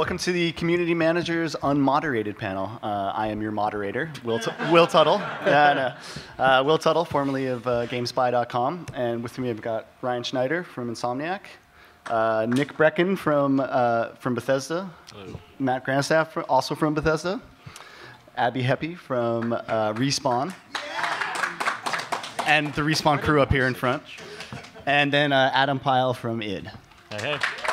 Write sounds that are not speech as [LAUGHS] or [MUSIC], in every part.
Welcome to the Community Managers Unmoderated panel. Uh, I am your moderator, Will, T- Will Tuttle. [LAUGHS] Yeah, no. uh, Will Tuttle, formerly of uh, GameSpy.com. And with me, I've got Ryan Schneider from Insomniac, uh, Nick Breckon from, uh, from Bethesda, Hello. Matt Grandstaff, fr- also from Bethesda, Abbie Heppe from uh, Respawn, and the Respawn crew up here in front, and then uh, Adam Pyle from id. Hey, hey.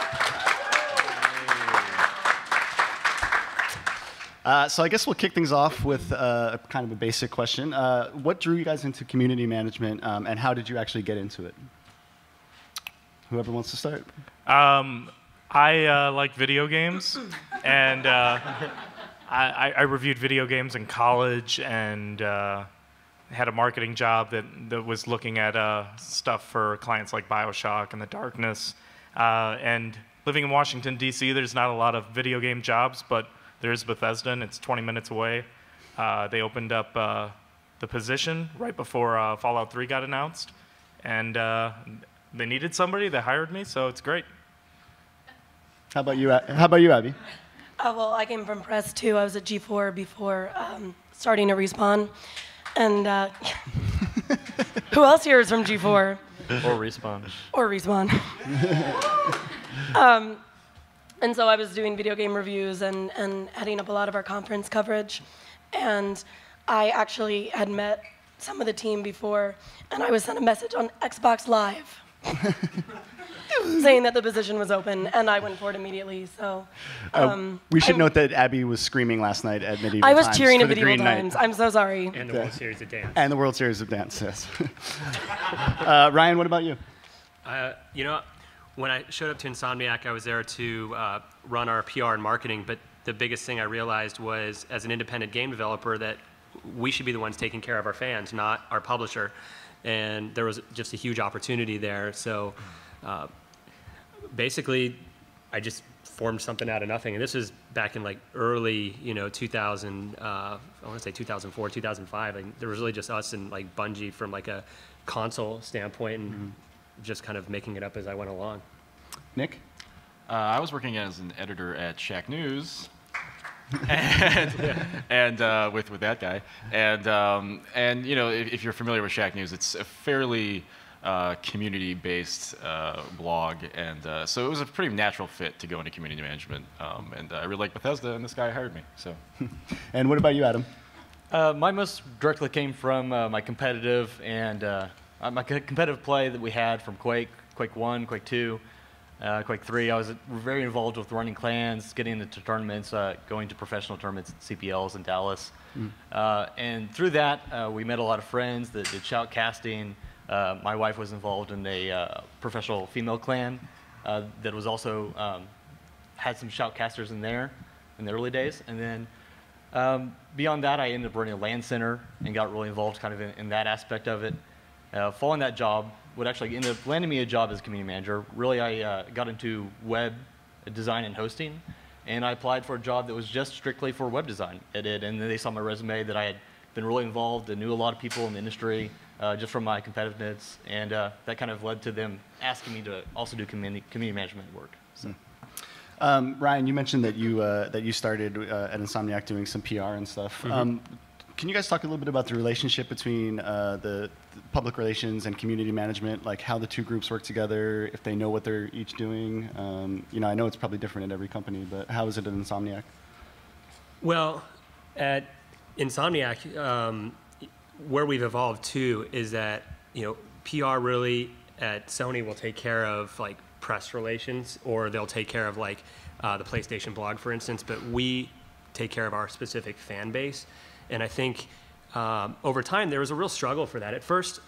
Uh, so I guess we'll kick things off with uh, kind of a basic question. Uh, what drew you guys into community management, um, and how did you actually get into it? Whoever wants to start. Um, I uh, like video games, and uh, I, I- reviewed video games in college and had a marketing job that, that was looking at stuff for clients like Bioshock and The Darkness. And living in Washington, D.C., there's not a lot of video game jobs, but there's Bethesda, and it's 20 minutes away. Uh, they opened up uh, the position right before uh, Fallout 3 got announced, and uh, they needed somebody. They hired me, so it's great. How about you? How about you, Abbie? Uh, well, I came from Press too. I was at G4 before um, starting at Respawn. And uh, [LAUGHS] who else here is from G4 Or respawn. or Respawn? [LAUGHS] um, and so I was doing video game reviews and, and heading up a lot of our conference coverage. And I actually had met some of the team before, and I was sent a message on Xbox Live [LAUGHS] saying that the position was open, and I went for it immediately. So. Uh, Um, we should I'm- note that Abbie was screaming last night at Medieval I was Times cheering at the medieval Green Knight. times. I'm so sorry. and the World Series of Dance. And the World Series of Dance, yes. [LAUGHS] uh, Ryan, what about you? Uh, you know, when I showed up to Insomniac, I was there to uh, run our PR and marketing. But the biggest thing I realized was, as an independent game developer, that we should be the ones taking care of our fans, not our publisher. And there was just a huge opportunity there. So, uh, basically, I just formed something out of nothing. And this was back in like early, you know, 2000. Uh, I want to say 2004, 2005. Like, there was really just us and like Bungie from like a console standpoint, and just kind of making it up as I went along. Nick? Uh, I was working as an editor at Shacknews, [LAUGHS] and, and uh, with with that guy, and um, and you know if, if you're familiar with Shacknews, it's a fairly uh, community-based uh, blog, and uh, so it was a pretty natural fit to go into community management. Um, and I really like Bethesda, and this guy hired me. So [LAUGHS] And what about you, Adam? Uh, my most directly came from uh, my competitive and uh, my competitive play that we had from Quake, Quake 1, Quake 2, uh, Quake 3. I was very involved with running clans, getting into tournaments, uh, going to professional tournaments, CPLs in Dallas. Uh, and through that, uh, we met a lot of friends that did shoutcasting. Uh, my wife was involved in a uh, professional female clan uh, that was also um, had some shoutcasters in there in the early days. And then um, beyond that, I ended up running a LAN center and got really involved kind of in, in that aspect of it. Uh, following that job, would actually end up landing me a job as community manager. Really, I uh, got into web design and hosting, and I applied for a job that was just strictly for web design. It did, and then they saw my resume that I had been really involved and knew a lot of people in the industry uh, just from my competitiveness, and uh, that kind of led to them asking me to also do community, community management work. So. Um, Ryan, you mentioned that you uh, that you started uh, at Insomniac doing some PR and stuff. Um, can you guys talk a little bit about the relationship between uh, the, the public relations and community management, like how the two groups work together, if they know what they're each doing? Um, you know, I know it's probably different at every company, but how is it at Insomniac? Well, at Insomniac, um, where we've evolved to is that you know PR really at Sony will take care of like press relations, or they'll take care of like uh, the PlayStation blog, for instance. But we take care of our specific fan base, and I think um, over time there was a real struggle for that. At first,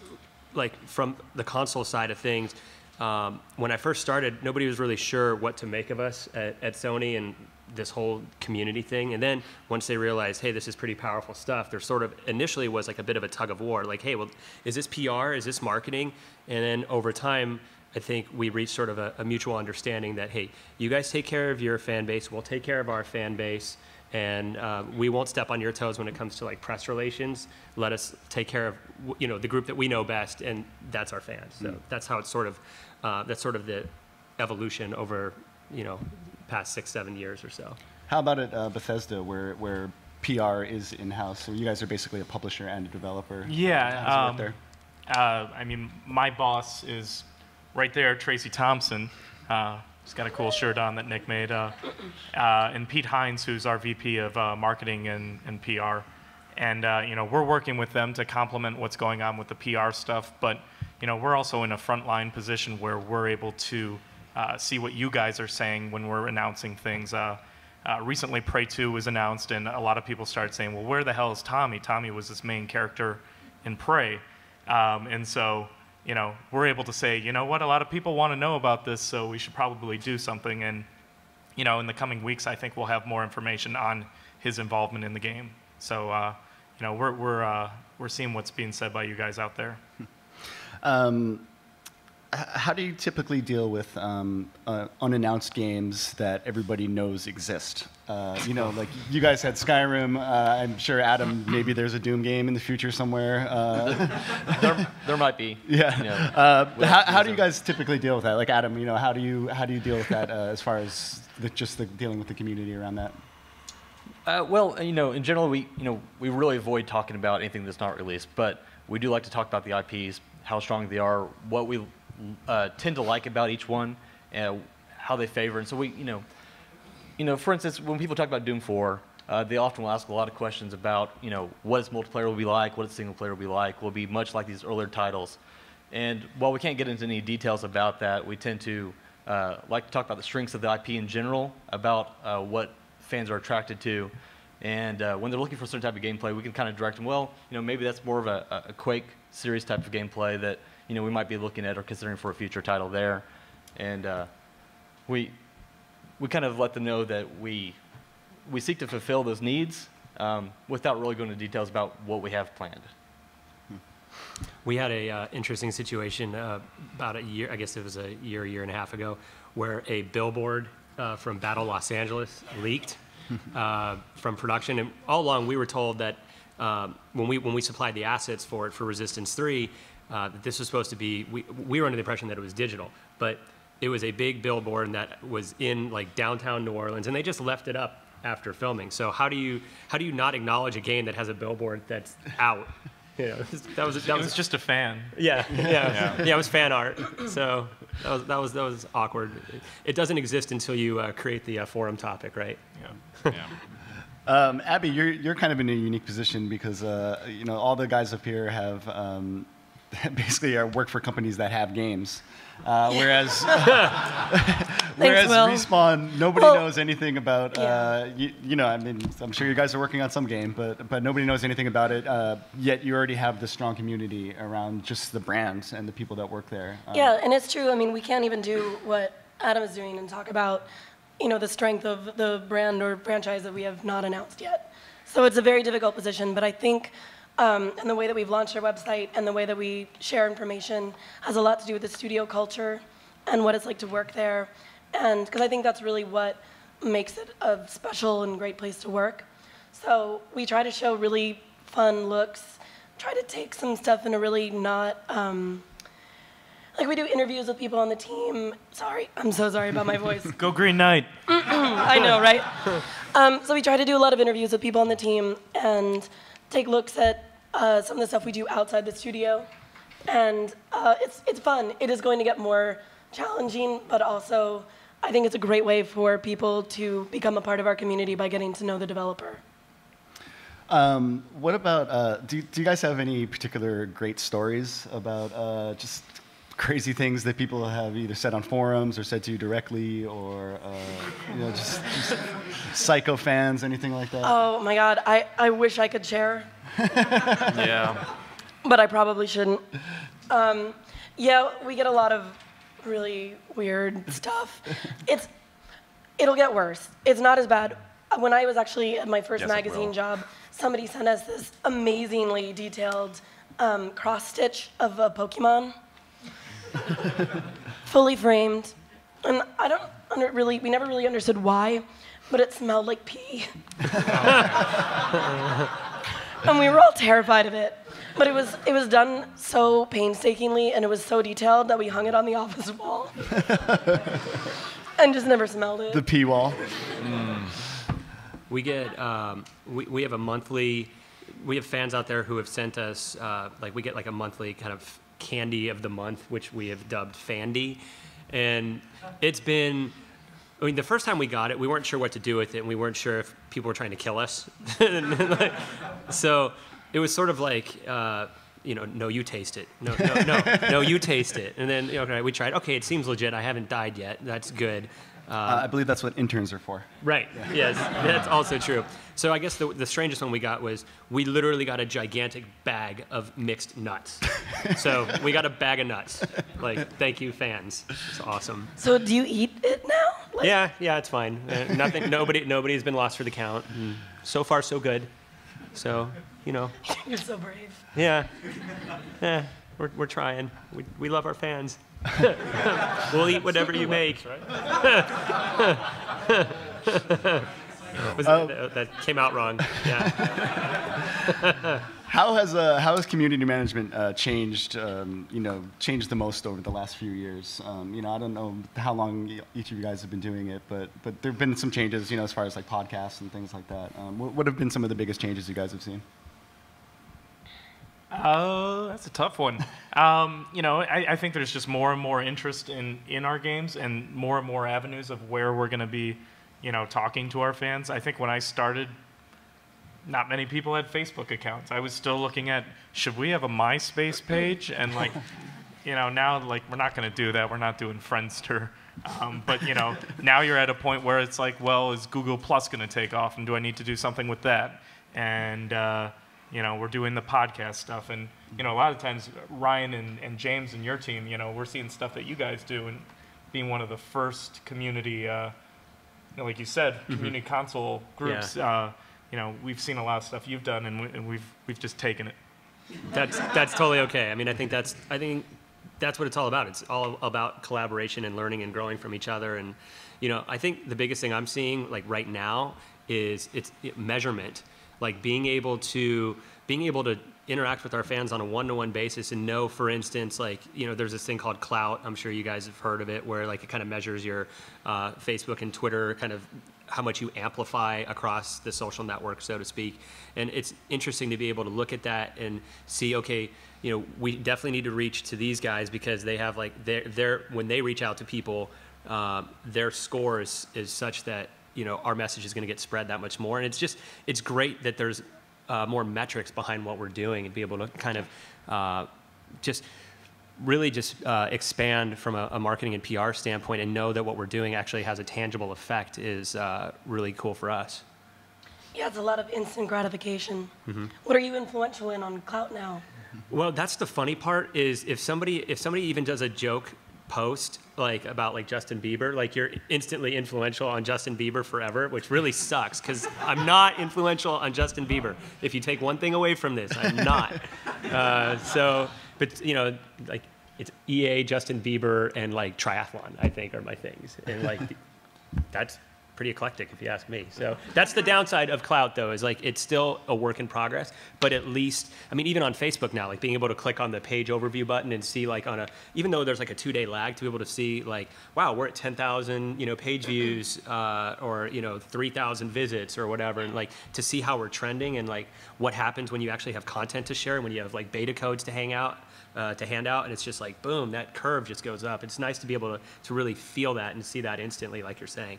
like from the console side of things, um, when I first started, nobody was really sure what to make of us at, at Sony and this whole community thing. And then once they realized, hey, this is pretty powerful stuff, there sort of initially was like a bit of a tug of war. Like, hey, well, is this PR? Is this marketing? And then over time, I think we reached sort of a, a mutual understanding that, hey, you guys take care of your fan base, we'll take care of our fan base, and uh, we won't step on your toes when it comes to like press relations. Let us take care of you know the group that we know best, and that's our fans. So that's how it's sort of uh, that's sort of the evolution over you know past six, seven years or so. How about at uh, Bethesda, where where PR is in house? So you guys are basically a publisher and a developer. Yeah. How does um, there? Uh, I mean, my boss is right there, Tracy Thompson. He's got a cool shirt on that Nick made. Uh, uh, and Pete Hines, who's our VP of uh, marketing and, and PR. And, uh, you know, we're working with them to complement what's going on with the PR stuff. But, you know, we're also in a frontline position where we're able to uh, see what you guys are saying when we're announcing things. Uh, recently, Prey 2 was announced, and a lot of people started saying, well, where the hell is Tommy? Tommy was this main character in Prey. Um, and so, you know, we're able to say, you know what, a lot of people want to know about this, so we should probably do something. And, you know, in the coming weeks, I think we'll have more information on his involvement in the game. So, uh, you know, we're, we're, uh, we're seeing what's being said by you guys out there. Um, h- how do you typically deal with um, uh, unannounced games that everybody knows exist? Uh, you know, like you guys had Skyrim. Uh, I'm sure Adam, maybe there's a Doom game in the future somewhere. Uh, [LAUGHS] there, there might be. [LAUGHS] yeah. Uh, how, how do you guys typically deal with that? Like Adam, you know, how do you how do you deal with that uh, as far as the, just the dealing with the community around that? Uh, well, you know, in general, we you know we really avoid talking about anything that's not released, but we do like to talk about the IPs, how strong they are, what we uh, tend to like about each one, and how they favor. And so we, you know, you know, for instance, when people talk about Doom 4, uh, they often will ask a lot of questions about, you know, what its multiplayer will be like, what its single player will be like, will be much like these earlier titles. And while we can't get into any details about that, we tend to uh, like to talk about the strengths of the IP in general, about uh, what fans are attracted to. And uh, when they're looking for a certain type of gameplay, we can kind of direct them, well, you know, maybe that's more of a- a Quake series type of gameplay that, you know, we might be looking at or considering for a future title there. And uh, we, we kind of let them know that we, we seek to fulfill those needs um, without really going into details about what we have planned. We had a uh, interesting situation uh, about a year, I guess it was a year, a year and a half ago, where a billboard uh, from Battle Los Angeles leaked [LAUGHS] uh, from production. And all along, we were told that um, when we when we supplied the assets for it for Resistance Three, uh, that this was supposed to be. We we were under the impression that it was digital, but it was a big billboard that was in like downtown New Orleans, and they just left it up after filming. So how do you how do you not acknowledge a game that has a billboard that's out? [LAUGHS] You know, that was that It was was just a fan. [LAUGHS] yeah, yeah, yeah, It was fan art, so that was that was that was awkward. It doesn't exist until you uh, create the uh, forum topic, right? Yeah. Yeah. [LAUGHS] Um, Abbie, you're you're kind of in a unique position because uh, you know all the guys up here have um, [LAUGHS] basically I work for companies that have games, uh, whereas [LAUGHS] [LAUGHS] whereas respawn nobody Well, knows anything about. Uh, you, you know, I mean, I'm sure you guys are working on some game, but but nobody knows anything about it. Uh, yet you already have this strong community around just the brand and the people that work there. Um, Yeah, and it's true. I mean, we can't even do what Adam is doing and talk about, you know, the strength of the brand or franchise that we have not announced yet. So it's a very difficult position, but I think, um, and the way that we've launched our website and the way that we share information has a lot to do with the studio culture and what it's like to work there. And because I think that's really what makes it a special and great place to work. So we try to show really fun looks, try to take some stuff in a really not, um, like we do interviews with people on the team. Sorry, I'm so sorry about my [LAUGHS] voice. Go Green Knight. I know, right? [LAUGHS] Um, so we try to do a lot of interviews with people on the team and take looks at uh, some of the stuff we do outside the studio, and uh, it's it's fun. It is going to get more challenging, but also I think it's a great way for people to become a part of our community by getting to know the developer. Um, what about, uh, do, do you guys have any particular great stories about uh, just crazy things that people have either said on forums or said to you directly or, uh, you know, just, just psycho fans, anything like that? Oh my God, I, I wish I could share. [LAUGHS] Yeah. but I probably shouldn't. Um, yeah, we get a lot of really weird stuff. It's it'll get worse. It's not as bad. When I was actually at my first Yes, magazine job, somebody sent us this amazingly detailed um, cross stitch of a Pokemon, [LAUGHS] fully framed, and I don't under, really. We never really understood why, but it smelled like pee. [LAUGHS] and we were all terrified of it. But it was it was done so painstakingly and it was so detailed that we hung it on the [LAUGHS] office wall. and just never smelled it. The P wall. We get um, we, we have a monthly. We have fans out there who have sent us uh, like we get like a monthly kind of candy of the month, which we have dubbed Fandy, and it's been. I mean, the first time we got it, we weren't sure what to do with it, and we weren't sure if people were trying to kill us. [LAUGHS] Like, so it was sort of like. Uh, you know, no, you taste it. No, no, no, no, you taste it. And then, okay, we tried. Okay, it seems legit. I haven't died yet. That's good. Uh, I believe that's what interns are for. Right. Yes, [LAUGHS] that's also true. So I guess the, the strangest one we got was we literally got a gigantic bag of mixed nuts. [LAUGHS] so we got a bag of nuts. Like, thank you, fans. It's awesome. so do you eat it now? Like, Yeah, yeah, it's fine. Uh, nothing. Nobody. Nobody's been lost for the count. And so far, so good. So you know, [LAUGHS] You're so brave. yeah, yeah. We're, we're trying. We, we love our fans. [LAUGHS] we'll eat whatever you make. [LAUGHS] Was- that, that came out wrong. Yeah. [LAUGHS] How has uh, how has community management uh, changed? Um, you know, changed the most over the last few years. Um, you know, I don't know how long each of you guys have been doing it, but but there've been some changes. You know, as far as like podcasts and things like that. Um, what, what have been some of the biggest changes you guys have seen? Oh, that's a tough one. Um, you know, I, I think there's just more and more interest in, in our games and more and more avenues of where we're going to be, you know, talking to our fans. I think when I started, not many people had Facebook accounts. I was still looking at should we have a MySpace page and like, [LAUGHS] you know, now like we're not going to do that. We're not doing Friendster. Um, but you know, [LAUGHS] now you're at a point where it's like, well, is Google Plus going to take off, and do I need to do something with that? And uh, you know, we're doing the podcast stuff, and you know, a lot of times Ryan and, and James and your team, you know, we're seeing stuff that you guys do, and being one of the first community, uh, you know, like you said, community console groups. Uh, you know, we've seen a lot of stuff you've done, and, we, and we've we've just taken it. That's that's totally okay. I mean, I think that's I think that's what it's all about. It's all about collaboration and learning and growing from each other. And you know, I think the biggest thing I'm seeing like right now is it's it, measurement, like being able to being able to interact with our fans on a one-to-one basis and know, for instance, like you know, there's this thing called Clout. I'm sure you guys have heard of it, where like it kind of measures your uh, Facebook and Twitter kind of how much you amplify across the social network, so to speak. And it's interesting to be able to look at that and see, okay, you know, we definitely need to reach to these guys because they have like their when they reach out to people, uh, their score is, is such that you know our message is going to get spread that much more. And it's just it's great that there's uh, more metrics behind what we're doing and be able to kind of uh, just really just uh, expand from a, a marketing and PR standpoint and know that what we're doing actually has a tangible effect is uh, really cool for us. Yeah, it's a lot of instant gratification. What are you influential in on Clout now? Well, that's the funny part is if somebody if somebody even does a joke post like about like Justin Bieber, like you're instantly influential on Justin Bieber forever, which really sucks because I'm not influential on Justin Bieber. If you take one thing away from this, I'm not. [LAUGHS] Uh, so, but you know, like it's EA, Justin Bieber, and like triathlon. I think are my things, and like that's pretty eclectic if you ask me. So that's the downside of Clout though, is like it's still a work in progress, but at least, I mean, even on Facebook now, like being able to click on the page overview button and see like on a, even though there's like a two day lag to be able to see like, wow, we're at 10,000, you know, page views, uh, or, you know, 3,000 visits or whatever. And like to see how we're trending and like what happens when you actually have content to share, and when you have like beta codes to hang out, uh, to hand out, and it's just like boom, that curve just goes up. It's nice to be able to, to really feel that and see that instantly, like you're saying.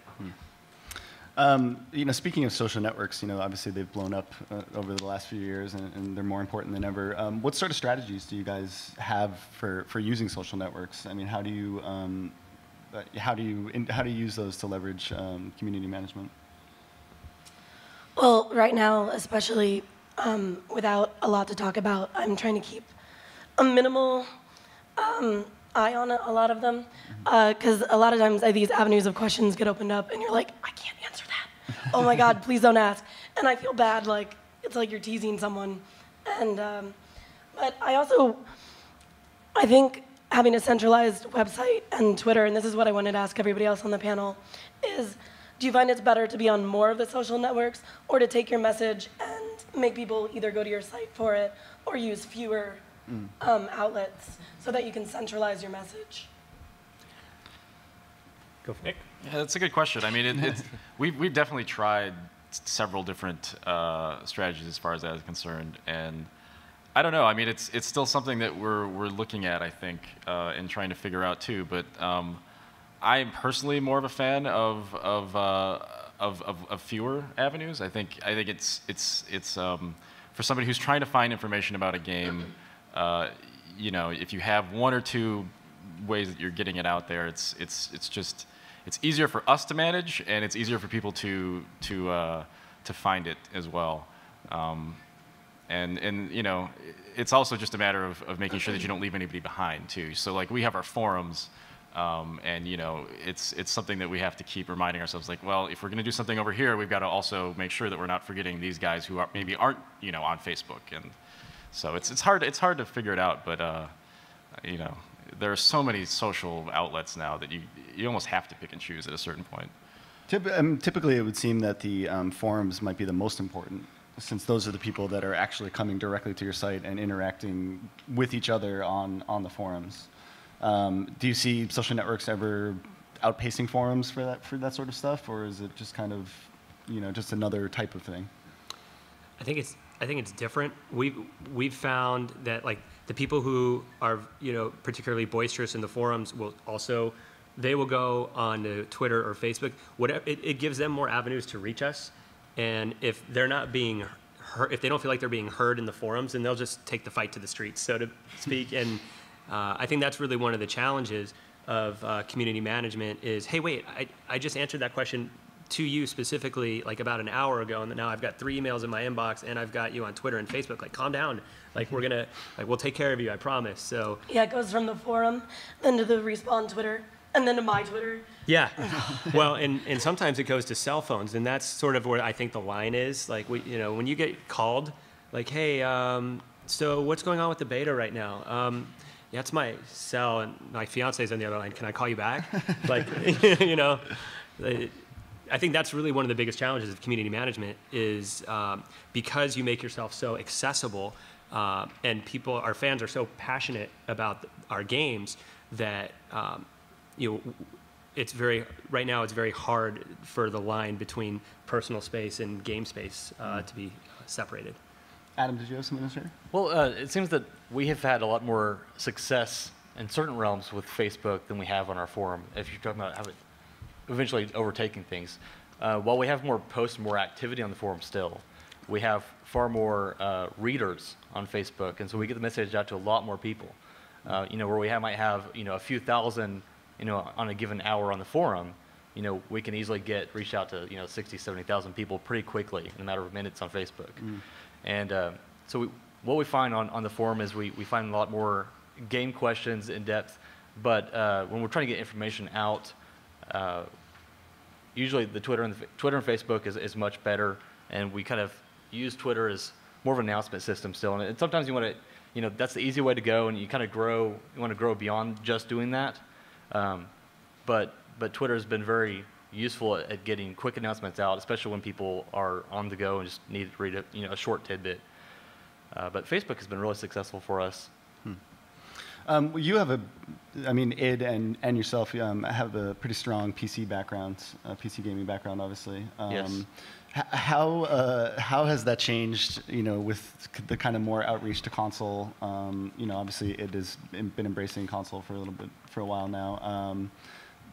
Um, you know, speaking of social networks, you know, obviously they've blown up uh, over the last few years, and, and they're more important than ever. Um, what sort of strategies do you guys have for, for using social networks? I mean, how do you um, uh, how do you in, how do you use those to leverage um, community management? Well, right now, especially um, without a lot to talk about, I'm trying to keep a minimal um, eye on a lot of them. Because a lot of times uh, these avenues of questions get opened up, and you're like, I can't answer. Oh my God, please don't ask. And I feel bad, like, it's like you're teasing someone. And, um, but I also, I think having a centralized website and Twitter, and this is what I wanted to ask everybody else on the panel, is do you find it's better to be on more of the social networks or to take your message and make people either go to your site for it or use fewer um, outlets so that you can centralize your message? Go for Nick? Yeah, that's a good question. I mean, it, it's, [LAUGHS] we've, we've definitely tried several different uh, strategies as far as that is concerned. And I don't know. I mean, it's, it's still something that we're, we're looking at, I think, uh, and trying to figure out too. But um, I'm personally more of a fan of, of, uh, of, of, of fewer avenues. I think, I think it's, it's, it's um, for somebody who's trying to find information about a game, uh, you know, if you have one or two ways that you're getting it out there, it's, it's, it's just, it's easier for us to manage and it's easier for people to, to, uh, to find it as well. Um, and, and, you know, it's also just a matter of, of making sure that you don't leave anybody behind too. So like we have our forums, um, and you know, it's, it's something that we have to keep reminding ourselves like, well, if we're going to do something over here, we've got to also make sure that we're not forgetting these guys who are, maybe aren't, you know, on Facebook. And so it's, it's hard, it's hard to figure it out, but, uh, you know, there are so many social outlets now that you, you almost have to pick and choose at a certain point. Typ- um, typically, it would seem that the um, forums might be the most important, since those are the people that are actually coming directly to your site and interacting with each other on, on the forums. Um, do you see social networks ever outpacing forums for that for that sort of stuff, or is it just kind of, you know, just another type of thing? I think it's I think it's different. We've we've found that like the people who are you know particularly boisterous in the forums will also they will go on Twitter or Facebook. Whatever it, it gives them more avenues to reach us, and if they're not being heard, if they don't feel like they're being heard in the forums, then they'll just take the fight to the streets, so to speak. and uh, I think that's really one of the challenges of uh, community management is, hey, wait, I, I just answered that question to you specifically like about an hour ago, and now I've got three emails in my inbox, and I've got you on Twitter and Facebook. Like, calm down. Like, we're gonna, like, we'll take care of you. I promise. So, Yeah, it goes from the forum, then to the respawn Twitter, and then to my Twitter. yeah. [LAUGHS] well, and and sometimes it goes to cell phones, and that's sort of where I think the line is. Like, we, you know, when you get called, like, hey, um, so what's going on with the beta right now? Um, yeah, it's my cell, and my fiance's on the other line. Can I call you back? like, [LAUGHS] you know. it- I think that's really one of the biggest challenges of community management is um, because you make yourself so accessible uh, and people, our fans are so passionate about our games that um, you know it's very right now it's very hard for the line between personal space and game space uh, to be separated. Adam, did you have something to share? Well, uh, it seems that we have had a lot more success in certain realms with Facebook than we have on our forum. If you're talking about how it eventually overtaking things, uh, while we have more posts, more activity on the forum still, we have far more uh, readers on Facebook, and so we get the message out to a lot more people. Uh, you know, where we have, might have you know a few thousand, you know, on a given hour on the forum, you know, we can easily get reach out to you know 60, 70,000 people pretty quickly in a matter of minutes on Facebook. And uh, so we, what we find on, on the forum is we, we find a lot more game questions in depth, but uh, when we're trying to get information out, uh, usually the Twitter and the, Twitter and Facebook is, is much better, and we kind of use Twitter as more of an announcement system still. And, sometimes you want to, you know, that's the easy way to go, and you kind of grow. You want to grow beyond just doing that. Um, but but Twitter has been very useful at, at getting quick announcements out, especially when people are on the go and just need to read a, you know a short tidbit. Uh, but Facebook has been really successful for us. Um, you have a, I mean, id and, and yourself um, have a pretty strong PC background, uh, PC gaming background, obviously. Um, Yes. How uh, how has that changed? You know, with c- the kind of more outreach to console. Um, you know, obviously it has been been embracing console for a little bit for a while now. Um,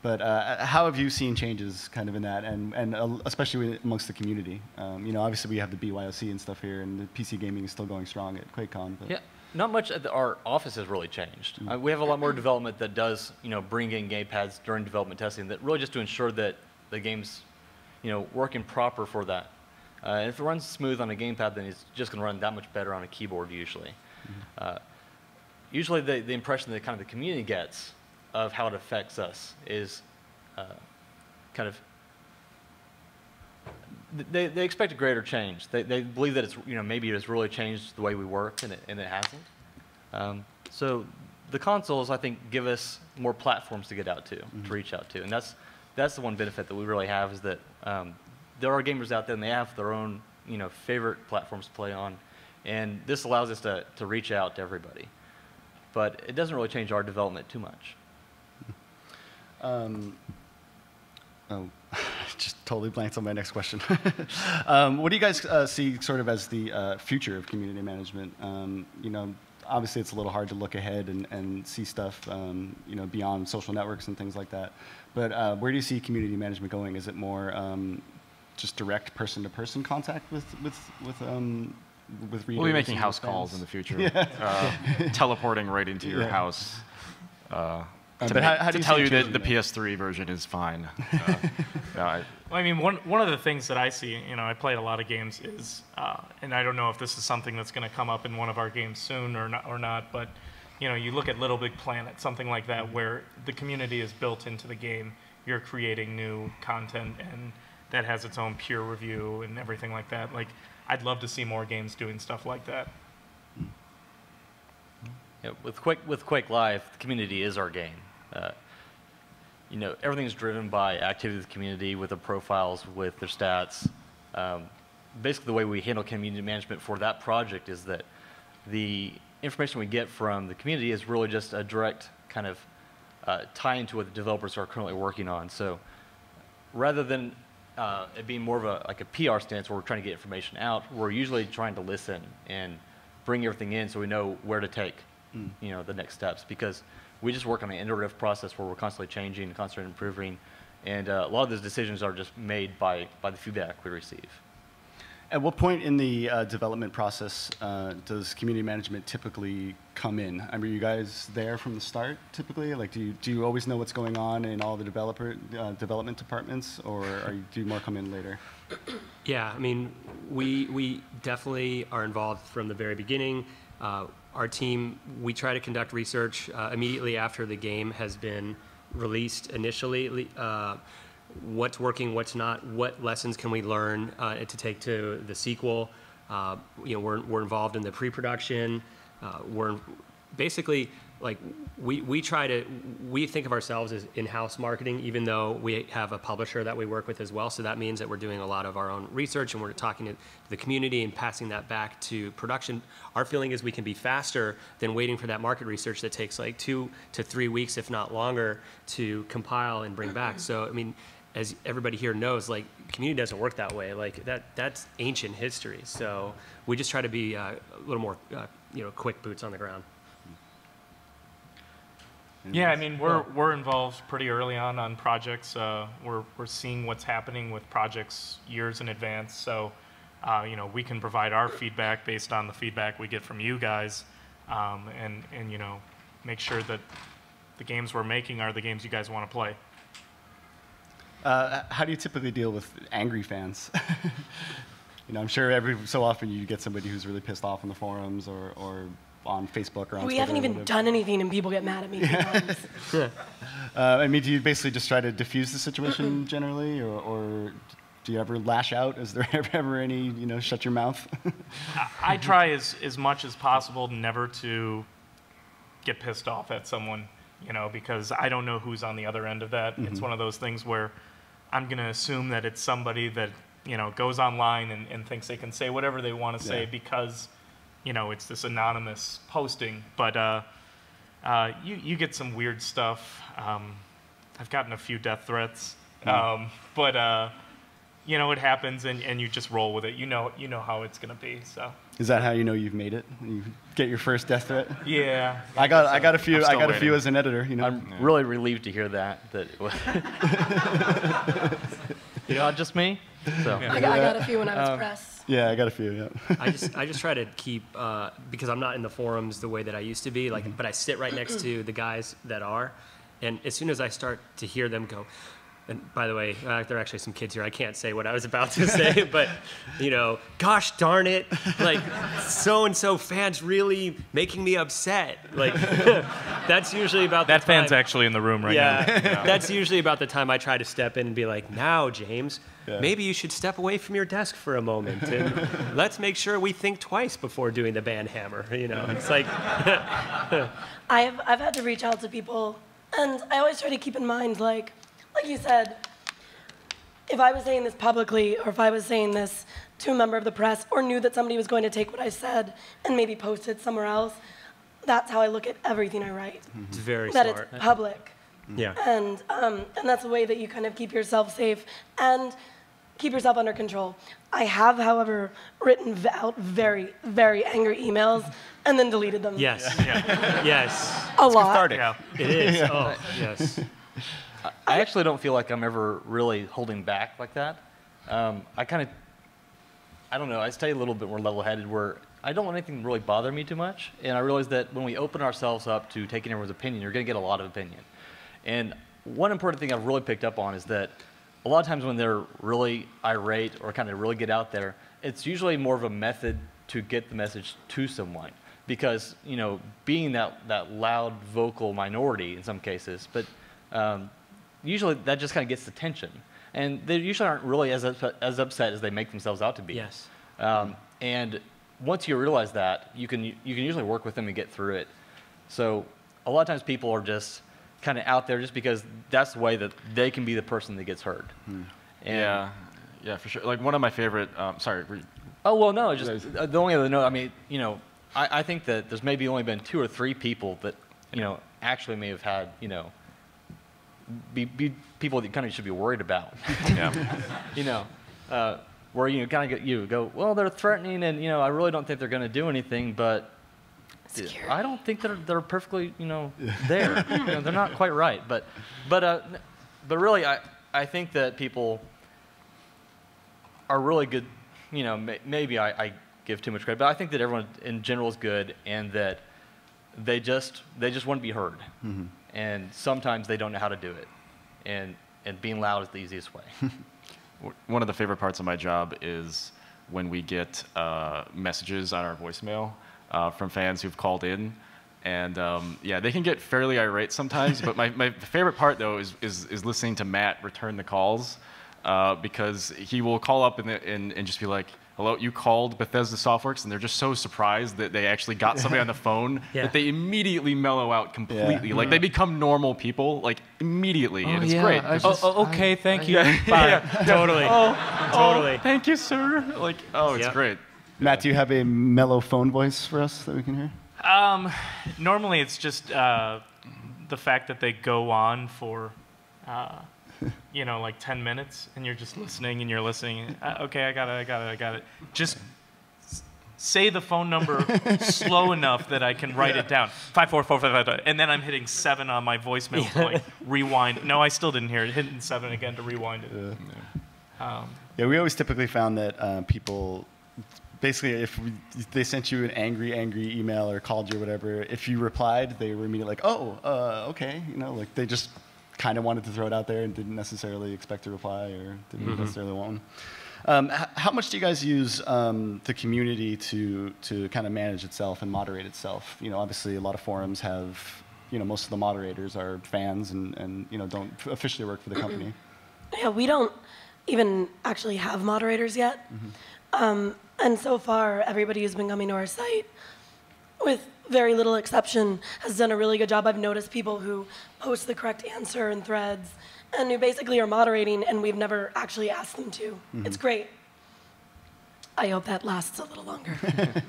but uh, how have you seen changes kind of in that, and and uh, especially amongst the community? Um, you know, obviously we have the BYOC and stuff here, and the PC gaming is still going strong at QuakeCon. But Yeah, not much. At the, our office has really changed. Uh, we have a lot more development that does, you know, bring in gamepads during development testing. That really just to ensure that the game's, you know, working proper for that. Uh, and if it runs smooth on a gamepad, then it's just going to run that much better on a keyboard usually. Uh, usually, the, the impression that kind of the community gets of how it affects us is uh, kind of they, they expect a greater change. They, they believe that it's, you know, maybe it has really changed the way we work, and it, and it hasn't. Um, so the consoles, I think, give us more platforms to get out to, to reach out to. And that's, that's the one benefit that we really have is that um, there are gamers out there, and they have their own, you know, favorite platforms to play on. And this allows us to, to reach out to everybody. But it doesn't really change our development too much. [LAUGHS] Um, Oh, [LAUGHS] just totally blanked on my next question. [LAUGHS] um, what do you guys uh, see sort of as the uh, future of community management? Um, you know, obviously it's a little hard to look ahead and, and see stuff, um, you know, beyond social networks and things like that. But uh, where do you see community management going? Is it more um, just direct person-to-person contact with with with um, with readers? We'll be making house fans? calls in the future, [LAUGHS] uh, teleporting right into your Yeah. house. Uh, to but ma- how- how do to you tell you that the? PS3 version is fine. [LAUGHS] Uh, no, I- Well, I mean, one, one of the things that I see, you know, I played a lot of games is, uh, and I don't know if this is something that's going to come up in one of our games soon or not, or not, but, you know, you look at LittleBigPlanet, something like that, where the community is built into the game. You're creating new content, and that has its own peer review and everything like that. Like, I'd love to see more games doing stuff like that. Yeah, with Quake with Quake Live, the community is our game. Uh, you know, everything's driven by activity of the community with the profiles, with their stats. Um, basically, the way we handle community management for that project is that the information we get from the community is really just a direct kind of uh, tie into what the developers are currently working on. So rather than uh, it being more of a like a PR stance where we're trying to get information out, we're usually trying to listen and bring everything in so we know where to take you know the next steps because we just work on an iterative process where we're constantly changing, and constantly improving, and uh, a lot of those decisions are just made by by the feedback we receive. At what point in the uh, development process uh, does community management typically come in? I mean, are you guys there from the start typically? Like, do you, do you always know what's going on in all the developer uh, development departments, or are you, do you more come in later? Yeah, I mean, we, we definitely are involved from the very beginning. Our team, we try to conduct research uh, immediately after the game has been released initially. Uh, what's working, what's not, what lessons can we learn uh, to take to the sequel. Uh, you know, we're, we're involved in the pre-production. Uh, we're basically like we, we try to we think of ourselves as in-house marketing even though we have a publisher that we work with as well. So that means that we're doing a lot of our own research and we're talking to the community and passing that back to production. Our feeling is we can be faster than waiting for that market research that takes like two to three weeks if not longer to compile and bring back. So i mean as everybody here knows like community doesn't work that way. Like that that's ancient history. So we just try to be uh, a little more uh, you know quick boots on the ground Yeah, I mean, we're, we're involved pretty early on on projects. Uh, we're, we're seeing what's happening with projects years in advance. So, uh, you know, we can provide our feedback based on the feedback we get from you guys um, and, and, you know, make sure that the games we're making are the games you guys want to play. Uh, how do you typically deal with angry fans? [LAUGHS] you know, I'm sure every so often you get somebody who's really pissed off in the forums or, or on Facebook or on We Twitter haven't even done anything and people get mad at me [LAUGHS] sometimes. Uh, I mean, do you basically just try to diffuse the situation generally, or, or do you ever lash out? Is there [LAUGHS] ever, ever any, you know, shut your mouth? I [LAUGHS] try as, as much as possible never to get pissed off at someone, you know, because I don't know who's on the other end of that. It's one of those things where I'm going to assume that it's somebody that, you know, goes online and, and thinks they can say whatever they want to say Yeah. because, you know, it's this anonymous posting. But uh, uh, you, you get some weird stuff. Um, I've gotten a few death threats. Um, but, uh, you know, it happens and, and you just roll with it. You know, you know how it's going to be. So, Is that how you know you've made it? When you get your first death threat? yeah. I got, I got a few, I'm I got a few as an editor. You know, I'm really relieved to hear that. That it [LAUGHS] [LAUGHS] you know, just me. So I, got, I got a few when I was press. Yeah, I got a few. Yeah. I just I just try to keep uh, because I'm not in the forums the way that I used to be. Like, but I sit right next to the guys that are, and as soon as I start to hear them go, and by the way, uh, there are actually some kids here. I can't say what I was about to say, [LAUGHS] but you know, gosh darn it, like so and so fans really making me upset. Like [LAUGHS] that's usually about That the fan's time- actually in the room right now. yeah, [LAUGHS] that's usually about the time I try to step in and be like, now, James, Yeah. maybe you should step away from your desk for a moment and let's make sure we think twice before doing the ban hammer. You know, it's like, I've, I've had to reach out to people, and I always try to keep in mind, like, like you said, if I was saying this publicly, or if I was saying this to a member of the press, or knew that somebody was going to take what I said and maybe post it somewhere else, that's how I look at everything I write. it's very That smart. it's public. Yeah. and um, and that's a way that you kind of keep yourself safe and keep yourself under control. I have, however, written v- out very very angry emails and then deleted them. Yes. yes. a lot. Cathartic. Yeah. It is. [LAUGHS] Oh, yes. I actually don't feel like I'm ever really holding back like that. Um, I kind of, I don't know, I stay a little bit more level headed where I don't want anything really bother me too much. And I realize that when we open ourselves up to taking everyone's opinion, you're going to get a lot of opinion. And one important thing I've really picked up on is that a lot of times when they're really irate or kind of really get out there, it's usually more of a method to get the message to someone. Because, you know, being that, that loud vocal minority in some cases, but um, usually that just kind of gets the tension. And they usually aren't really as, upset- as upset as they make themselves out to be. Yes. Um, and once you realize that, you can, you can usually work with them and get through it. So a lot of times people are just kind of out there just because that's the way that they can be the person that gets heard. And- Yeah, yeah, for sure. Like one of my favorite. Um, sorry, re- Oh well, no. Just uh, the only other note. I mean, you know, I, I think that there's maybe only been two or three people that you know actually may have had you know be, be people that kind of should be worried about. [LAUGHS] yeah. [LAUGHS] you know, uh, where you kind of get you go, well, they're threatening, and you know, I really don't think they're going to do anything, but Security. I don't think they're they're perfectly you know [LAUGHS] there. you know, they're not quite right, but but uh, but really, I I think that people are really good. You know, may, maybe I, I give too much credit, but I think that everyone in general is good, and that they just they just want to be heard, and sometimes they don't know how to do it, and and being loud is the easiest way. [LAUGHS] One of the favorite parts of my job is when we get uh, messages on our voicemail uh, from fans who've called in. And um, yeah, they can get fairly irate sometimes, but my, [LAUGHS] my favorite part though is, is, is listening to Matt return the calls uh, because he will call up and, and, and just be like, hello, you called Bethesda Softworks, and they're just so surprised that they actually got [LAUGHS] somebody on the phone Yeah. that they immediately mellow out completely. Like they become normal people, like immediately, and it's great. 'cause- [LAUGHS] [LAUGHS] Oh, oh, okay, thank you. Bye. Totally. totally. Oh, thank you, sir. Like, oh, it's Yep. great. Matt, do you have a mellow phone voice for us that we can hear? Um, normally it's just uh, the fact that they go on for, uh, [LAUGHS] you know, like 10 minutes, and you're just listening and you're listening. Uh, okay, I got it, I got it, I got it. Just say the phone number slow [LAUGHS] enough that I can write it down. Five four four five five, five. and then I'm hitting seven on my voicemail to like [LAUGHS] rewind. No, I still didn't hear it. Hitting seven again to rewind it. Um, Yeah, we always typically found that uh, people, basically, if, we, if they sent you an angry, angry email or called you or whatever, if you replied, they were immediately like, oh, uh, okay, you know, like they just kind of wanted to throw it out there and didn't necessarily expect a reply or didn't necessarily want one. Um, h- how much do you guys use um, the community to to kind of manage itself and moderate itself? You know, obviously, a lot of forums have, you know, most of the moderators are fans and, and you know don't officially work for the company. [CLEARS THROAT] Yeah, we don't even actually have moderators yet. Um, and so far, everybody who's been coming to our site, with very little exception, has done a really good job. I've noticed people who post the correct answer in threads and who basically are moderating, and we've never actually asked them to. It's great. I hope that lasts a little longer. [LAUGHS]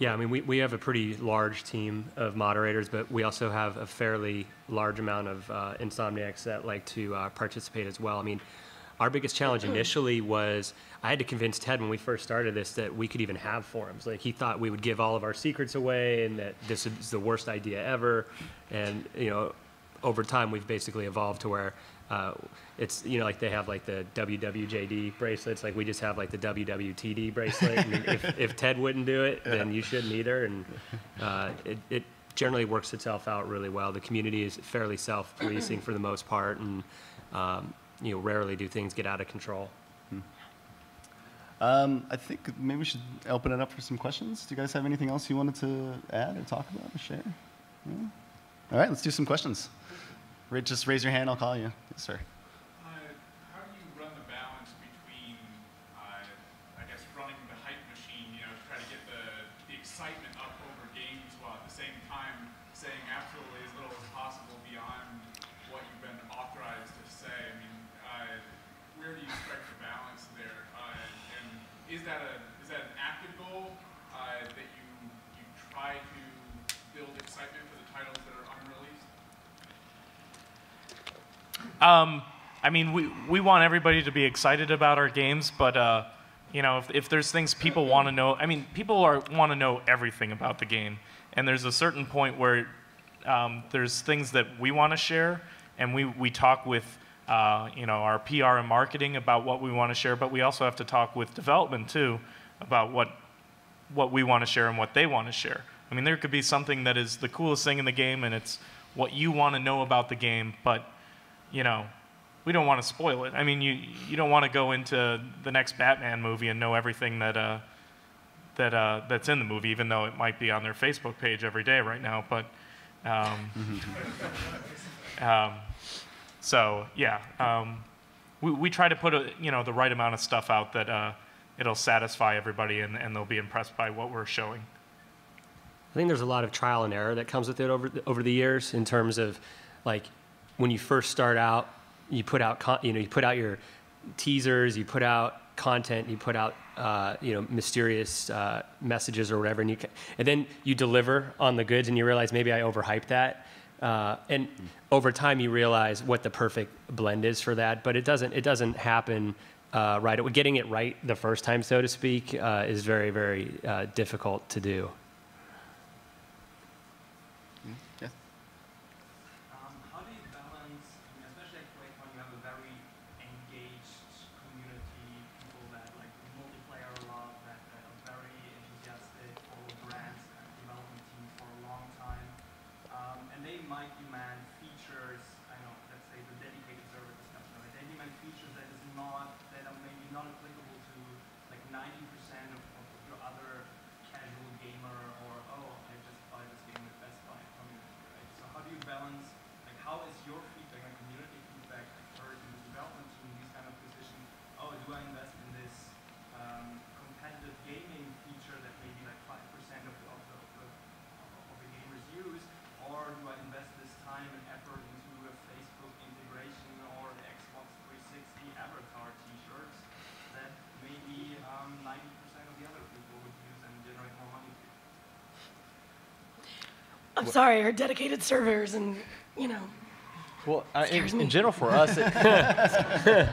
Yeah, I mean, we, we have a pretty large team of moderators, but we also have a fairly large amount of uh, insomniacs that like to uh, participate as well. I mean, our biggest challenge initially was I had to convince Ted when we first started this that we could even have forums. Like he thought we would give all of our secrets away and that this is the worst idea ever. And you know, over time we've basically evolved to where uh, it's you know like they have like the WWJD bracelets. Like we just have like the WWTD bracelet. I mean, if, [LAUGHS] if Ted wouldn't do it, then you shouldn't either. And uh, it, it generally works itself out really well. The community is fairly self-policing for the most part, and um, you know rarely do things get out of control. Um, I think maybe we should open it up for some questions. Do you guys have anything else you wanted to add or talk about or share? No? All right, let's do some questions. Just raise your hand, I'll call you. Yes, sir. Um, I mean, we, we want everybody to be excited about our games, but uh, you know, if, if there's things people want to know, I mean, people are want to know everything about the game, and there's a certain point where um, there's things that we want to share, and we, we talk with uh, you know our PR and marketing about what we want to share, but we also have to talk with development too about what what we want to share and what they want to share. I mean, there could be something that is the coolest thing in the game, and it's what you want to know about the game, but you know, we don't want to spoil it. I mean, you you don't want to go into the next Batman movie and know everything that uh, that uh, that's in the movie, even though it might be on their Facebook page every day right now. But um, [LAUGHS] um, so yeah, um, we we try to put a, you know the right amount of stuff out that uh, it'll satisfy everybody and, and they'll be impressed by what we're showing. I think there's a lot of trial and error that comes with it over the, over the years in terms of like when you first start out, you put out you know you put out your teasers, you put out content, you put out uh, you know mysterious uh, messages or whatever, and you ca- and then you deliver on the goods, and you realize maybe I overhyped that. Uh, and over time, you realize what the perfect blend is for that, but it doesn't. It doesn't happen uh, right. Getting it right the first time, so to speak, uh, is very, very uh, difficult to do. Yes. Um, how do you balance, I mean, especially at Quake when you have a very engaged community, people that like multiplayer a lot, that, that are very enthusiastic, follow brands and development teams for a long time, um, and they might demand features. I know, let's say the dedicated server discussion, right? They demand features that is not that are maybe not applicable to like 90% of, of your other casual gamer or oh, I just buy this game at Best Buy community, right? So how do you balance like how is your feedback and community feedback heard in the development team in these kind of positions? Oh, do I invest in this um, competitive gaming feature that maybe like five percent of the of the, of the of the gamers use, or do I invest this time and effort into a Facebook integration or the Xbox 360 avatar T-shirts that maybe um, 90% of the other people would use and generate more money? I'm sorry, our dedicated servers and, you know, Well, uh, in, in general, for us, it, [LAUGHS]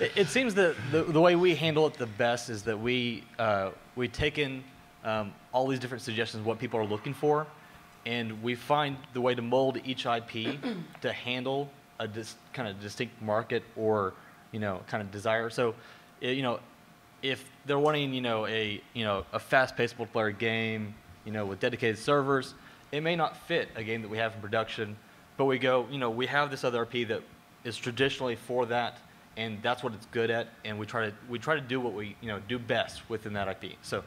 it, it seems that the, the way we handle it the best is that we uh, we take in um, all these different suggestions, what people are looking for, and we find the way to mold each IP [CLEARS THROAT] to handle a dis, kind of distinct market or you know kind of desire. So, you know, if they're wanting you know a you know a fast-paced multiplayer game, you know with dedicated servers, it may not fit a game that we have in production. But we go, you know, we have this other RP that is traditionally for that, and that's what it's good at, and we try to we try to do what we you know do best within that IP. So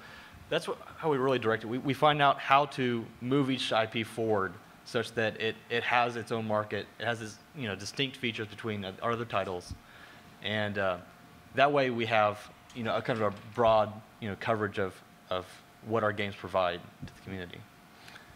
that's what, how we really direct it. We, we find out how to move each IP forward such that it, it has its own market, it has its you know distinct features between our other titles, and uh, that way we have you know a kind of a broad you know coverage of of what our games provide to the community.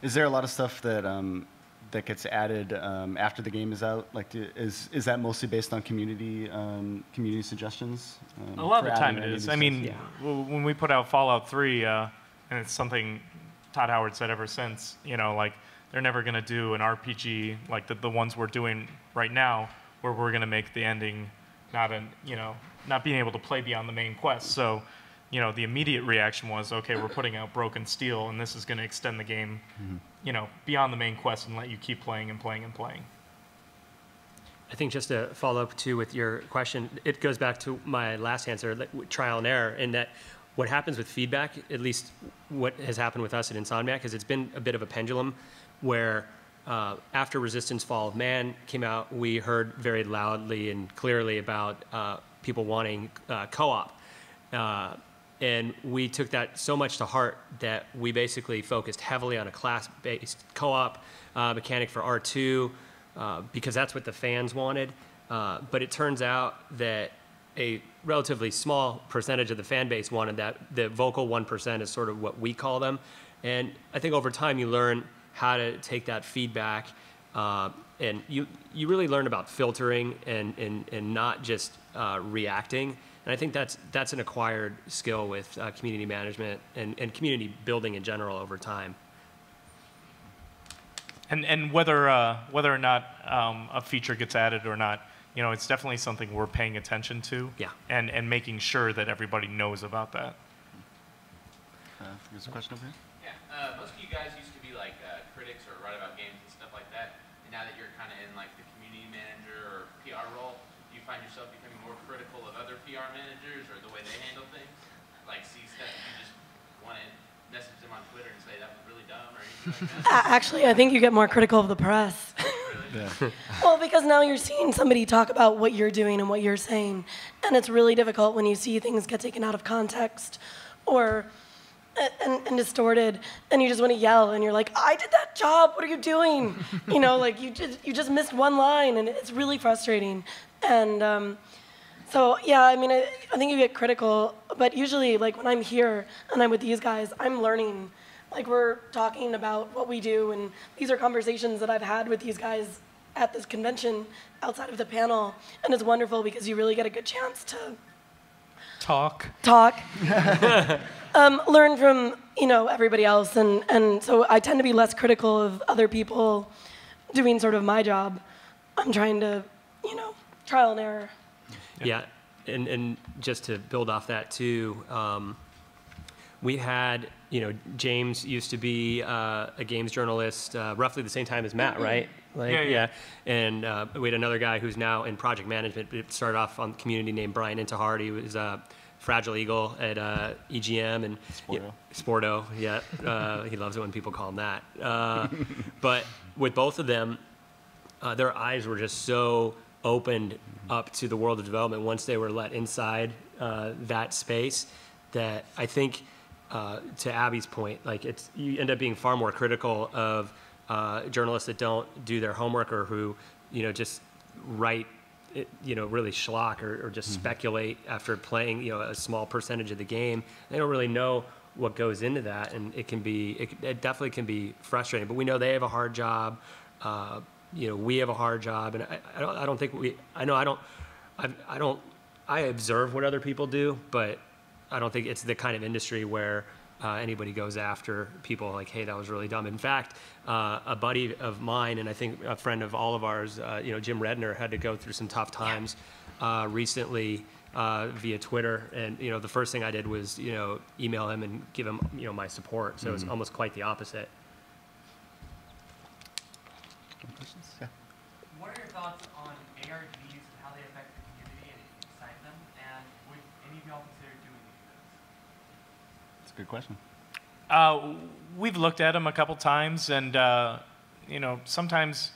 Is there a lot of stuff that um, that gets added um, after the game is out? Like, do, is is that mostly based on community um, community suggestions? um, A lot of the time adding it any is. of I mean, stuff? w- when we put out Fallout 3, uh, and it's something Todd Howard said ever since, you know, like they're never going to do an RPG like the, the ones we're doing right now, where we're going to make the ending not an, you know, not being able to play beyond the main quest. So, you know, the immediate reaction was, okay, we're putting out Broken Steel, and this is going to extend the game, you know, beyond the main quest and let you keep playing and playing and playing. I think just to follow up too with your question, it goes back to my last answer, trial and error, in that what happens with feedback, at least what has happened with us at Insomniac, is it's been a bit of a pendulum where uh, after Resistance Fall of Man came out, we heard very loudly and clearly about uh, people wanting uh, co-op. Uh, and we took that so much to heart that we basically focused heavily on a class-based co-op uh, mechanic for R2 uh, because that's what the fans wanted. Uh, but it turns out that a relatively small percentage of the fan base wanted that. The vocal 1% is sort of what we call them. And I think over time you learn how to take that feedback uh, and you, you really learn about filtering and, and, and not just uh, reacting. And I think that's, that's an acquired skill with uh, community management and, and community building in general over time. And and whether uh, whether or not um, a feature gets added or not, you know, it's definitely something we're paying attention to. Yeah. And and making sure that everybody knows about that. Uh, there's a question over here. Yeah, uh, most of you guys used to be like uh, critics or write about games PR managers or the way they handle things? Like see stuff you just want to message them on Twitter and say that was really dumb or anything like that? [LAUGHS] Actually, I think you get more critical of the press. [LAUGHS] Yeah. [LAUGHS] Well, because now you're seeing somebody talk about what you're doing and what you're saying, and it's really difficult when you see things get taken out of context, or and, and distorted, and you just want to yell, and you're like, "I did that job. What are you doing?" you know, like you just you just missed one line, and it's really frustrating. And um, so yeah, I mean, I, I think you get critical, but usually, like when I'm here and I'm with these guys, I'm learning. Like we're talking about what we do, and these are conversations that I've had with these guys at this convention outside of the panel, and it's wonderful because you really get a good chance to Talk. talk, [LAUGHS] [LAUGHS] um, learn from you know everybody else, and and so I tend to be less critical of other people doing sort of my job. I'm trying to, you know, trial and error. Yeah, and, and just to build off that too, um, we had, you know, James used to be uh, a games journalist uh, roughly the same time as Matt, right? Like, Yeah, yeah. And uh, we had another guy who's now in project management. It started off on the community named Brian Intihar. He was uh, Fragile Eagle at uh, EGM and Sporto. Sporto, yeah. Uh, he loves it when people call him that. Uh, but with both of them, uh, their eyes were just so opened up to the world of development once they were let inside uh, that space that I think, uh, to Abbie's point, like it's you end up being far more critical of uh, journalists that don't do their homework or who, you know, just write, it, you know, really schlock or, or just speculate after playing, you know, a small percentage of the game. They don't really know what goes into that, and it can be, it, it definitely can be frustrating. But we know they have a hard job. You know, we have a hard job, and I, I don't, I don't think we, I know I don't, I, I don't, I observe what other people do, but I don't think it's the kind of industry where uh, anybody goes after people like, hey, that was really dumb. In fact, uh, a buddy of mine, and I think a friend of all of ours, uh, you know, Jim Redner, had to go through some tough times uh, recently uh, via Twitter, and you know, the first thing I did was, you know, email him and give him, you know, my support. So it's almost quite the opposite. Questions? Yeah. What are your thoughts on ARGs and how they affect the community and excite them? And would any of y'all consider doing any of those? That's a good question. Uh, we've looked at them a couple times, and uh, you know, sometimes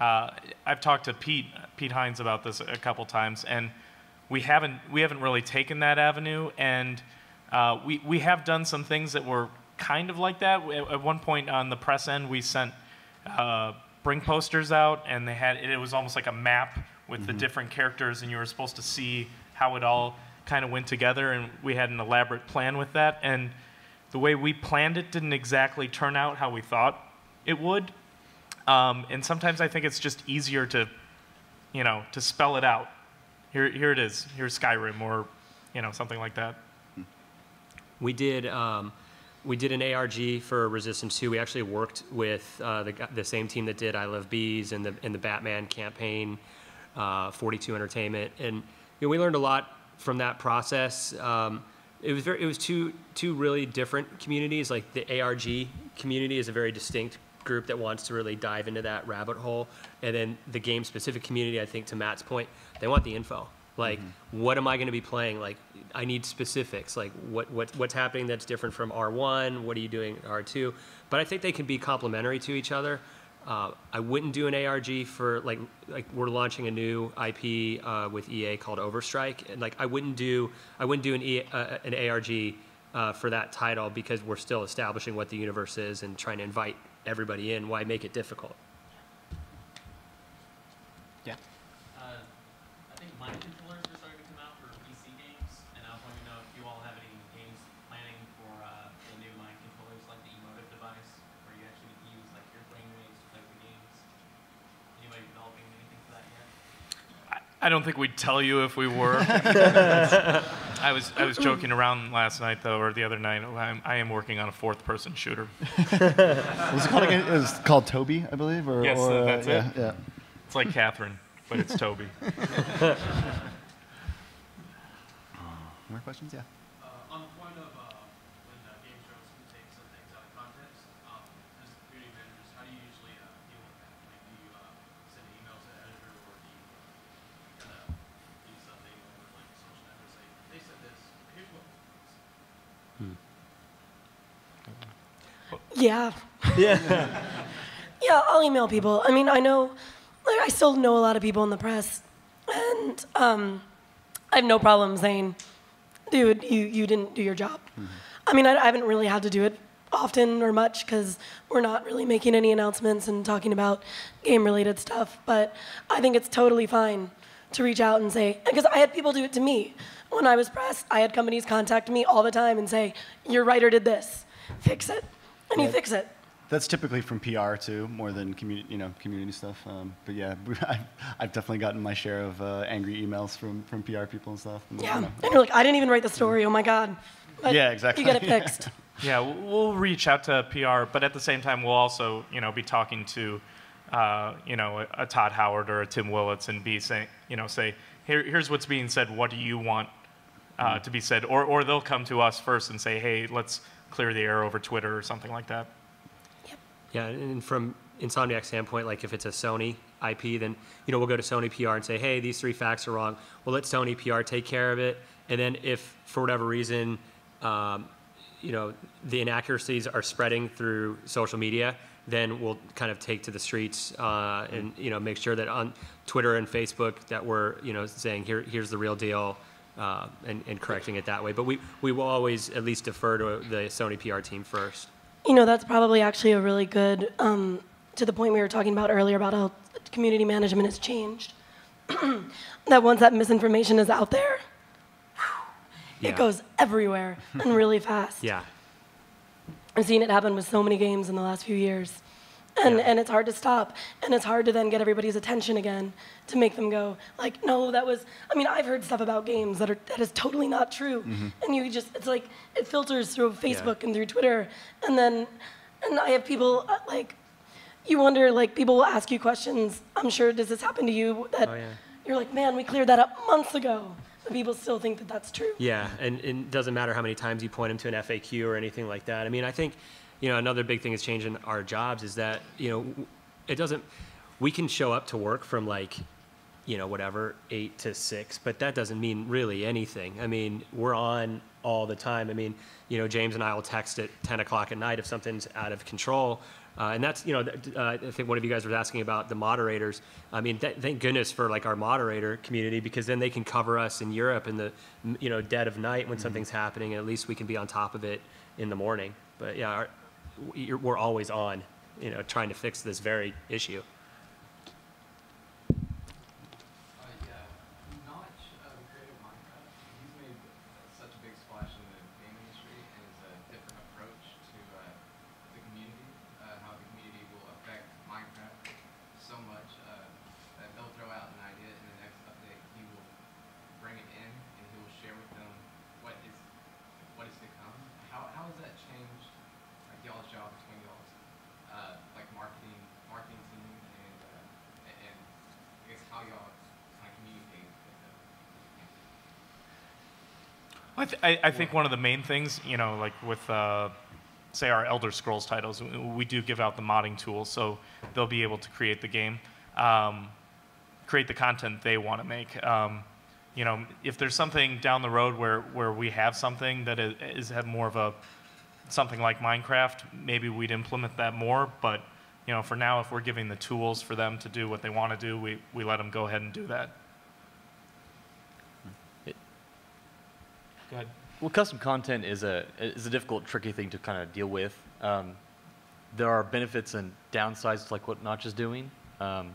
uh, I've talked to Pete Pete Hines about this a couple times, and we haven't we haven't really taken that avenue, and uh, we we have done some things that were kind of like that. At, at one point on the press end, we sent uh, bring posters out, and they had it was almost like a map with the different characters, and you were supposed to see how it all kind of went together, and we had an elaborate plan with that, and the way we planned it didn't exactly turn out how we thought it would. Um, and sometimes I think it's just easier to, you know, to spell it out. Here, here it is. Here's Skyrim, or, you know, something like that. We did um, we did an ARG for Resistance 2. We actually worked with uh, the, the same team that did I Love Bees and the and the Batman campaign, uh, 42 Entertainment, and you know, we learned a lot from that process. Um, it was very it was two two really different communities. Like the ARG community is a very distinct group that wants to really dive into that rabbit hole, and then the game specific community. I think to Matt's point, they want the info. Like, mm-hmm. what am I going to be playing? Like, I need specifics. Like, what, what what's happening that's different from R1? What are you doing at R2? But I think they can be complementary to each other. Uh, I wouldn't do an ARG for like like we're launching a new IP uh, with EA called Overstrike, and like I wouldn't do I wouldn't do an e, uh, an ARG uh, for that title because we're still establishing what the universe is and trying to invite everybody in. Why make it difficult? I don't think we'd tell you if we were. [LAUGHS] I was I was joking around last night though, or the other night. I'm, I am working on a fourth person shooter. [LAUGHS] What was it called again? It was called Toby, I believe. Or, Yes, or, uh, uh, that's yeah, it. Yeah. It's like Catherine. but it's Toby. [LAUGHS] More questions? Yeah. Yeah. Yeah. [LAUGHS] yeah, I'll email people. I mean, I know, like, I still know a lot of people in the press, and um, I have no problem saying, dude, you, you didn't do your job. I mean, I, I haven't really had to do it often or much because we're not really making any announcements and talking about game related stuff, but I think it's totally fine to reach out and say, because I had people do it to me. When I was pressed, I had companies contact me all the time and say, your writer did this, fix it. And you fix it. That's typically from PR too, more than community, you know, community stuff. Um, but yeah, [LAUGHS] I've, I've definitely gotten my share of uh, angry emails from, from PR people and stuff. And, you Yeah. know, And you're like, I didn't even write the story. Oh my God. But Yeah, exactly. You get it [LAUGHS] fixed. Yeah, we'll- we'll reach out to PR, but at the same time, we'll also, you know, be talking to, uh, you know, a, a Todd Howard or a Tim Willits and be saying, you know, say, Here, here's what's being said. What do you want uh, to be said? Or, or they'll come to us first and say, hey, let's clear the air over Twitter or something like that. Yeah, and from Insomniac's standpoint, like if it's a Sony IP, then you know we'll go to Sony PR and say, hey, these three facts are wrong. We'll let Sony PR take care of it, and then if for whatever reason, um, you know, the inaccuracies are spreading through social media, then we'll kind of take to the streets uh, and you know make sure that on Twitter and Facebook that we're you know saying here here's the real deal. Uh, and, and correcting it that way, but we, we will always at least defer to the Sony PR team first. You know, that's probably actually a really good, um, to the point we were talking about earlier about how community management has changed. [CLEARS THROAT] that once that misinformation is out there, Yeah. it goes everywhere and [LAUGHS] really fast. Yeah, I've seen it happen with so many games in the last few years. And, Yeah. and it's hard to stop. And it's hard to then get everybody's attention again to make them go, like, no, that was, I mean, I've heard stuff about games that are, that is totally not true. And you just, it's like, it filters through Facebook and through Twitter. And then, and I have people, uh, like, you wonder, like, people will ask you questions. I'm sure, does this happen to you? That Oh, yeah. you're like, man, we cleared that up months ago. But people still think that that's true. Yeah, and, and it doesn't matter how many times you point them to an FAQ or anything like that. I mean, I think, you know, another big thing is changing our jobs is that, you know, it doesn't, we can show up to work from like, you know, whatever, eight to six, but that doesn't mean really anything. I mean, we're on all the time. I mean, you know, James and I will text at 10 o'clock at night if something's out of control. Uh, and that's, you know, uh, I think one of you guys was asking about the moderators. I mean, th- thank goodness for like our moderator community because then they can cover us in Europe in the, you know, dead of night when something's happening. And at least we can be on top of it in the morning. But yeah, our, we're always on, you know, trying to fix this very issue. Uh, yeah, Notch, uh, the creator of Minecraft, he's made uh, such a big splash in the game industry and it's a different approach to uh, the community, uh, how the community will affect Minecraft so much uh, that they'll throw out an idea in the next update. He will bring it in and he will share with them what is what is to come. How how has that changed like y'all's job between y'all's uh, like marketing marketing team and uh, and and I guess how y'all kind of communicate with them. I, I, think one of the main things, you know, like with, uh, say, our Elder Scrolls titles, we do give out the modding tools, so they'll be able to create the game, um, create the content they want to make. Um, you know, if there's something down the road where, where we have something that is, is have more of a something like Minecraft, maybe we'd implement that more. But you know, for now, if we're giving the tools for them to do what they want to do, we, we let them go ahead and do that. Go ahead. Well, custom content is a is a difficult, tricky thing to kind of deal with. Um, there are benefits and downsides, like what Notch is doing. Um,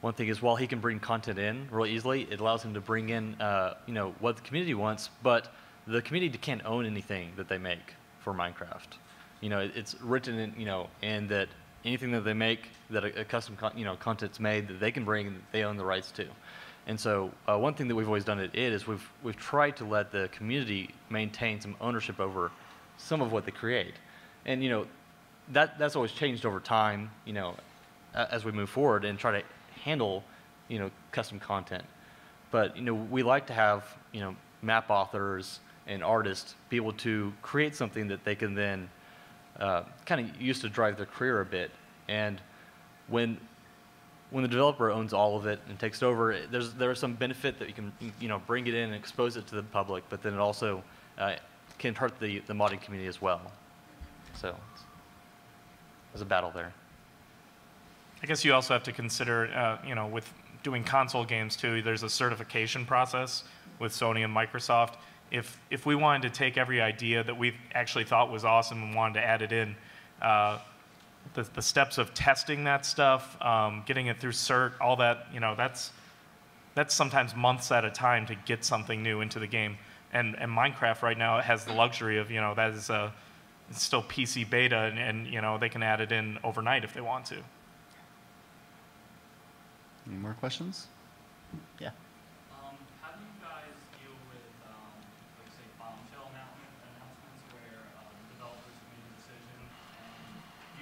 one thing is, while he can bring content in really easily, it allows him to bring in, uh, you know, what the community wants. But the community can't own anything that they make for Minecraft. You know, it, it's written in, you know, and that anything that they make that a, a custom, you know, content's made that they can bring, they own the rights to. And so uh, one thing that we've always done at id is we've we've tried to let the community maintain some ownership over some of what they create, and you know that that's always changed over time. You know, as we move forward and try to handle you know, custom content. But you know, we like to have you know map authors and artists be able to create something that they can then uh, kind of use to drive their career a bit. And when when the developer owns all of it and takes it over, there's there is some benefit that you can you know bring it in and expose it to the public, but then it also uh, can hurt the the modding community as well. So there's a battle there. I guess you also have to consider, uh, you know, with doing console games too, there's a certification process with Sony and Microsoft. If, if we wanted to take every idea that we actually thought was awesome and wanted to add it in, uh, the, the steps of testing that stuff, um, getting it through cert, all that, you know, that's, that's sometimes months at a time to get something new into the game. And, and Minecraft right now has the luxury of, you know, that is a, it's still PC beta and, and, you know, they can add it in overnight if they want to. Any more questions? Yeah.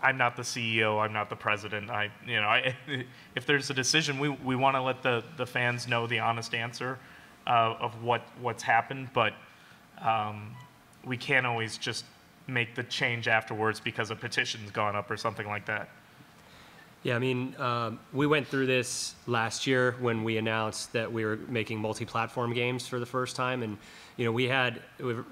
I'm not the CEO. I'm not the president. I, you know, I, [LAUGHS] if there's a decision, we, we want to let the, the fans know the honest answer uh, of what what's happened. But um, we can't always just make the change afterwards because a petition's gone up or something like that. Yeah, I mean, um, we went through this last year when we announced that we were making multi-platform games for the first time, and you know, we had a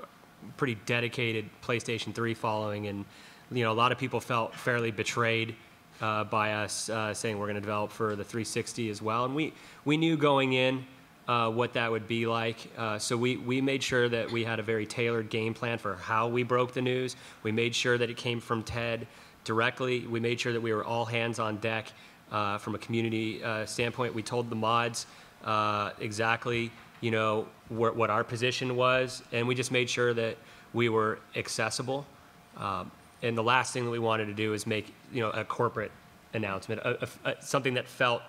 pretty dedicated PlayStation 3 following, and you know, a lot of people felt fairly betrayed uh, by us uh, saying we're going to develop for the 360 as well, and we we knew going in. Uh, what that would be like. Uh, so we, we made sure that we had a very tailored game plan for how we broke the news. We made sure that it came from Ted directly. We made sure that we were all hands on deck uh, from a community uh, standpoint. We told the mods exactly, you know, wh- what our position was, and we just made sure that we were accessible. Um, and the last thing that we wanted to do is make, you know, a corporate announcement, a, a- a- something that felt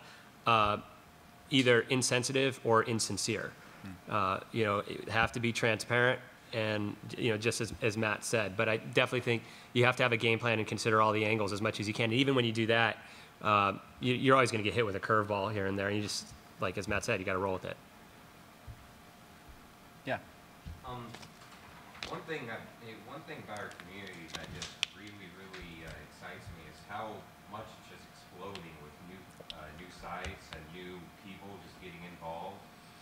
uh, either insensitive or insincere. Uh, you know, it would have to be transparent and, you know, just as, as Matt said. But I definitely think you have to have a game plan and consider all the angles as much as you can. And even when you do that, uh, you, you're always going to get hit with a curveball here and there. And you just, like as Matt said, you got to roll with it. Yeah. Um, one thing, I, one thing about our community that just really, really uh, excites me is how much it's just exploding with new, uh, new sites and new people just getting involved.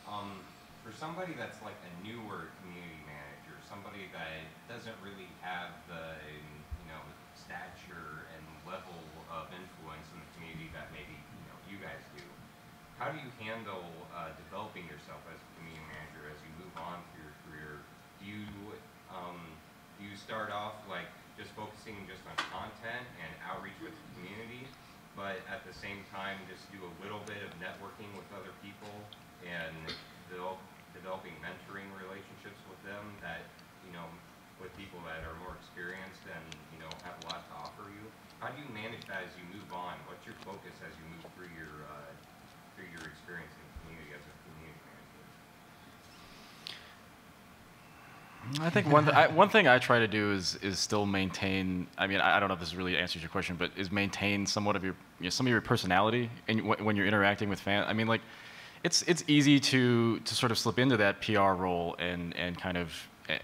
Um, for somebody that's like a newer community manager, somebody that doesn't really have the, you know, stature and level of influence in the community that maybe, you know, you guys do, how do you handle uh, developing yourself as a community manager as you move on through your career? Do you um, do you start off like just focusing just on content and outreach with the community, but at the same time just do a little bit of networking with other people and develop, developing mentoring relationships with them that you know with people that are more experienced and you know have a lot to offer you? How do you manage that as you move on? What's your focus as you move through your uh, through your experience in the community as a community manager? I think one, th- I, one thing I try to do is is still maintain. I mean, I, I don't know if this really answers your question, but is maintain somewhat of your you know, some of your personality and w- when you're interacting with fans. I mean, like it's it's easy to to sort of slip into that PR role and and kind of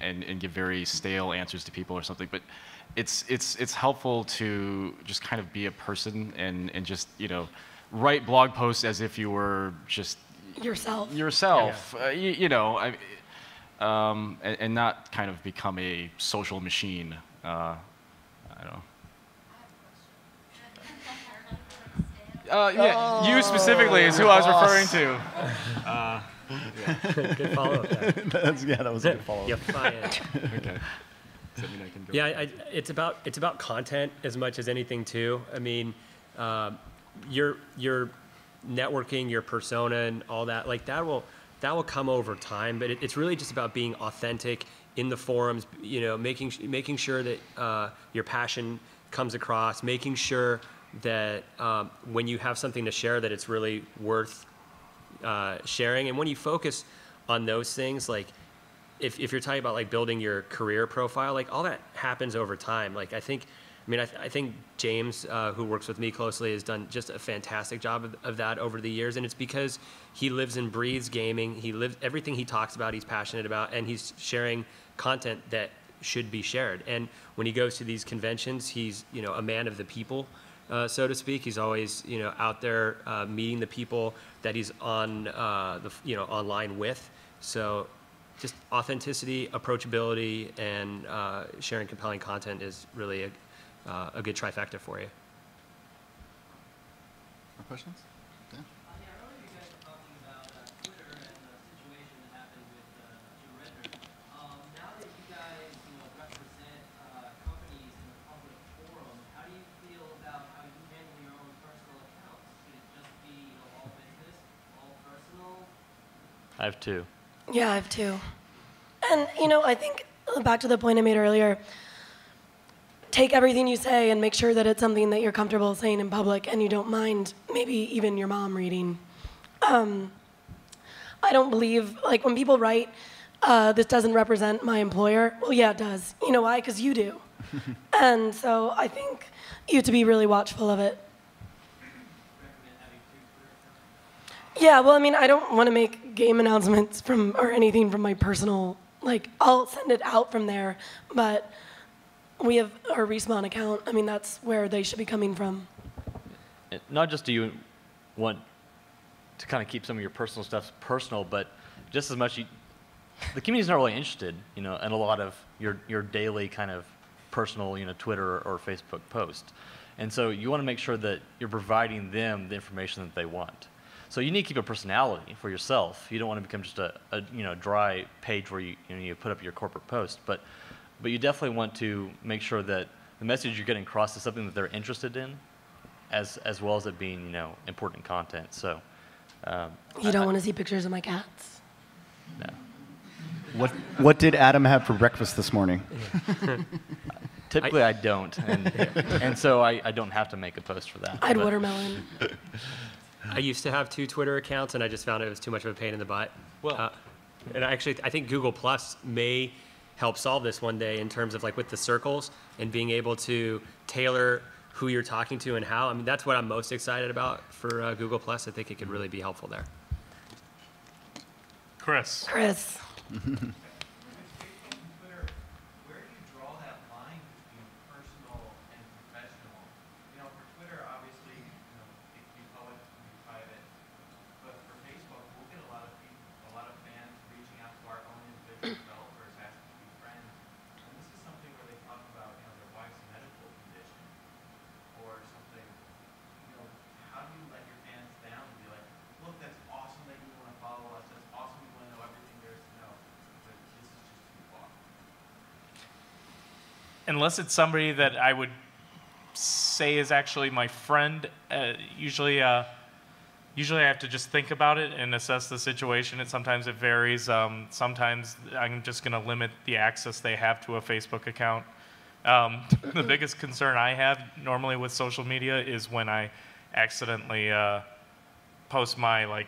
and and give very stale answers to people or something, but. It's, it's, it's helpful to just kind of be a person and, and just you know write blog posts as if you were just Yourself. yourself. Uh, you, you know, I, um, and, and not kind of become a social machine. Uh, I don't know. Uh, yeah, you specifically is who I was referring to. [LAUGHS] Uh, Good follow up there. [LAUGHS] That's, yeah, that was a good follow You're up. fired. [LAUGHS] okay. Does that mean I can go? Yeah, I, it's about it's about content as much as anything too. I mean, um, your your networking, your persona, and all that like that will that will come over time. But it, it's really just about being authentic in the forums, you know, making making sure that uh, your passion comes across, making sure that um, when you have something to share, that it's really worth uh, sharing. And when you focus on those things, like if, if you're talking about like building your career profile, like all that happens over time. Like I think, I mean, I, th- I think James, uh, who works with me closely, has done just a fantastic job of, of that over the years, and it's because he lives and breathes gaming. He lives everything he talks about. He's passionate about, and he's sharing content that should be shared. And when he goes to these conventions, he's you know a man of the people. Uh, so to speak. He's always, you know, out there uh, meeting the people that he's on, uh, the, you know, online with. So, just authenticity, approachability, and uh, sharing compelling content is really a, uh, a good trifecta for you. More questions? Yeah. I have two. Yeah, I have two. And, you know, I think uh, back to the point I made earlier take everything you say and make sure that it's something that you're comfortable saying in public and you don't mind maybe even your mom reading. Um, I don't believe, like, when people write, uh, this doesn't represent my employer, well, yeah, it does. You know why? Because you do. [LAUGHS] and so I think you have to be really watchful of it. Yeah, well, I mean, I don't want to make game announcements from or anything from my personal. Like, I'll send it out from there, but we have our respawn account. I mean, that's where they should be coming from. Not just do you want to kind of keep some of your personal stuff personal, but just as much you, the community's not really interested, you know, in a lot of your your daily kind of personal, you know, Twitter or Facebook posts. And so you want to make sure that you're providing them the information that they want. So you need to keep a personality for yourself. You don't want to become just a, a you know dry page where you you, know, you put up your corporate post, but but you definitely want to make sure that the message you're getting across is something that they're interested in, as as well as it being you know important content. So um, You don't want to see pictures of my cats. no. What What did Adam have for breakfast this morning? [LAUGHS] Typically, I, don't, and [LAUGHS] and so I, I don't have to make a post for that. I had but- watermelon. [LAUGHS] I used to have two Twitter accounts, and I just found it was too much of a pain in the butt. Well- uh, and actually, I think Google Plus may help solve this one day in terms of like with the circles and being able to tailor who you're talking to and how. I mean, that's what I'm most excited about for uh, Google Plus. I think it could really be helpful there. Chris. Chris. [LAUGHS] Twitter, where do you draw that line between personal and professional? You know, for Twitter, obviously, you know, it can be public, it can be private. But for Facebook, we'll get a lot of people, a lot of fans reaching out to our own individual developers asking to be friends. And this is something where they talk about, you know, their wife's medical condition or something. You know, how do you let your fans down and be like, look, that's awesome that you want to follow us. That's awesome you want to know everything there is to know. But this is just too far. Unless it's somebody that I would say is actually my friend, uh, usually, uh, usually I have to just think about it and assess the situation. And sometimes it varies. Um, sometimes I'm just going to limit the access they have to a Facebook account. Um, [LAUGHS] the biggest concern I have normally with social media is when I accidentally uh, post my like,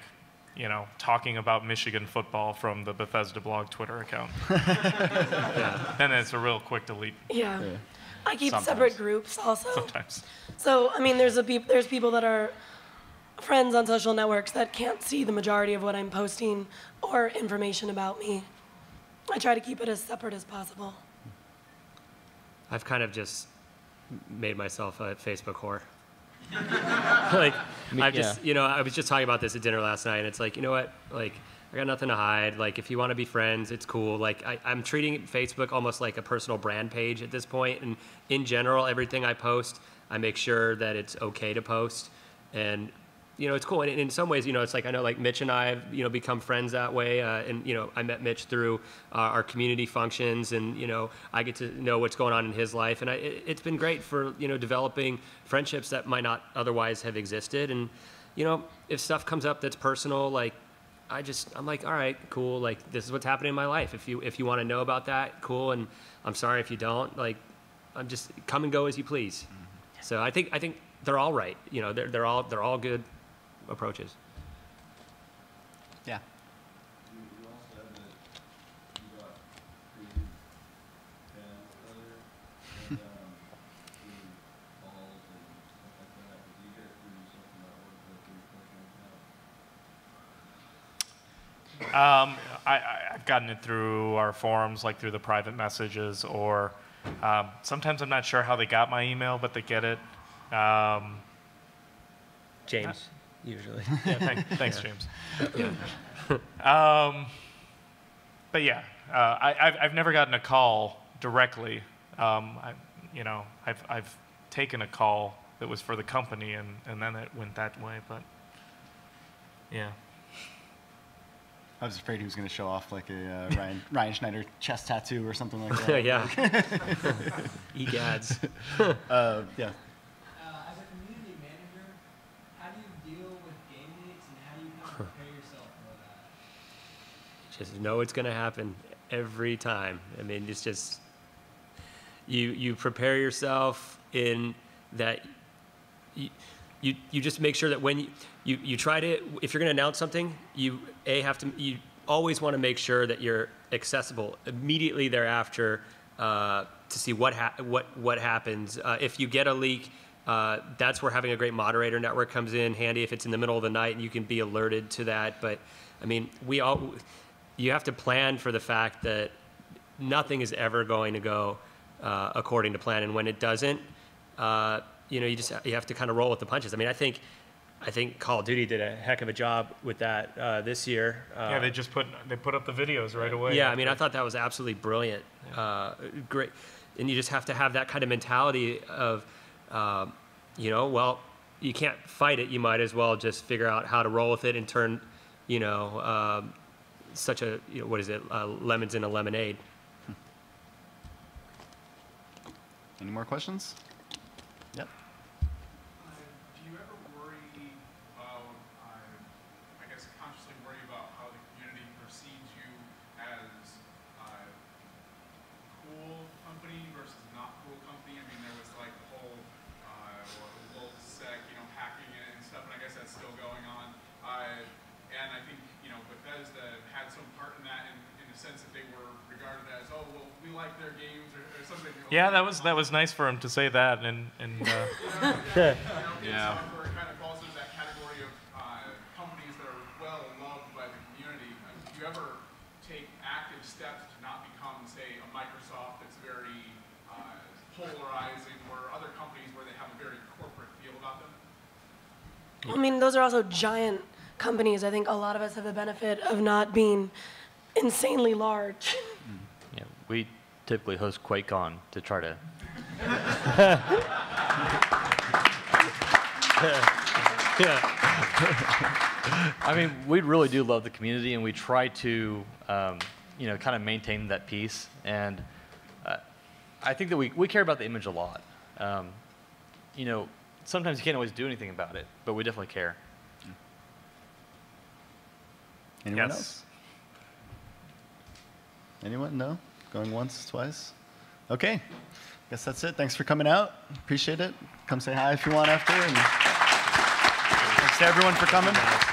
you know, talking about Michigan football from the Bethesda blog Twitter account. [LAUGHS] And then it's a real quick delete. Yeah. I keep Sometimes. separate groups also. Sometimes. So I mean, there's a peop- there's people that are friends on social networks that can't see the majority of what I'm posting or information about me. I try to keep it as separate as possible. I've kind of just made myself a Facebook whore. [LAUGHS] like, I've just, you know, I was just talking about this at dinner last night, and it's like, you know what? Like, I got nothing to hide. Like, if you want to be friends, it's cool. Like, I, I'm treating Facebook almost like a personal brand page at this point, and in general, everything I post, I make sure that it's okay to post, and you know, it's cool. And in some ways, you know, it's like I know, like Mitch and I have, you know, become friends that way. Uh, and you know, I met Mitch through uh, our community functions, and you know, I get to know what's going on in his life, and I, it, it's been great for you know developing friendships that might not otherwise have existed. And you know, if stuff comes up that's personal, like I just I'm like, all right, cool. Like this is what's happening in my life. If you if you want to know about that, cool. And I'm sorry if you don't. Like, I'm just come and go as you please. So I think I think they're all right. You know, they're they're all they're all good approaches. Yeah. You, you also have the, you got creative channel earlier, and, um, doing calls and stuff like that. Do you guys do something that works with your personal account? Um, I, I, I've gotten it through our forums, like through the private messages, or um, sometimes I'm not sure how they got my email, but they get it. Um, James, usually. [LAUGHS] yeah, thank, [LAUGHS] thanks, Yeah. James. Yeah. [LAUGHS] Um, but yeah, uh, I, I've, I've never gotten a call directly. Um, I, you know, I've, I've taken a call that was for the company, and, and then it went that way. But yeah. I was afraid he was going to show off like a uh, Ryan, Ryan Schneider chest tattoo or something like that. Yeah. Egads. uh, yeah. Uh, as a community manager, how do you deal with game leaks and how do you kind of prepare yourself for that? Just know it's going to happen every time. I mean, it's just you you prepare yourself in that you you, you just make sure that when you, you, you try to if you're going to announce something, you a have to you always want to make sure that you're accessible immediately thereafter uh, to see what ha- what what happens uh, if you get a leak. Uh, that's where having a great moderator network comes in handy if it's in the middle of the night and you can be alerted to that. But I mean, we all you have to plan for the fact that nothing is ever going to go uh, according to plan, and when it doesn't, uh, you know, you just you have to kind of roll with the punches. I mean, I think I think Call of Duty did a heck of a job with that uh, this year. Uh, yeah, they just put they put up the videos right away. yeah, I mean, I thought that was absolutely brilliant. Uh, great, and you just have to have that kind of mentality of, um, you know, well, you can't fight it. You might as well just figure out how to roll with it and turn, you know, um, such a you know, what is it, uh, lemons in a lemonade. Any more questions? Yep. Uh, do you ever worry about, uh, I guess, consciously worry about how the community perceives you as uh, cool company versus not cool company? I mean, there was like the whole, uh, what, LulzSec, you know, hacking it and stuff, and I guess that's still going on. Uh, and I think, you know, Bethesda had some part in that in, in the sense that they were regarded as, oh, well, we like their games or, or something. Yeah, that was that was nice for him to say that, and and uh, [LAUGHS] yeah. Yeah. Software kind of falls into that category of uh, companies that are well loved by the community. Uh, do you ever take active steps to not become, say, a Microsoft that's very uh, polarizing, or other companies where they have a very corporate feel about them? I mean, those are also giant companies. I think a lot of us have the benefit of not being insanely large. Yeah, we typically host QuakeCon to try to. [LAUGHS] [LAUGHS] I mean, we really do love the community, and we try to, um, you know, kind of maintain that peace. And uh, I think that we, we care about the image a lot. Um, you know, sometimes you can't always do anything about it, but we definitely care. Anyone Yes. else? Anyone? No? Going once, twice? Okay. Guess that's it. Thanks for coming out. Appreciate it. Come say hi if you want after. And thanks to everyone for coming.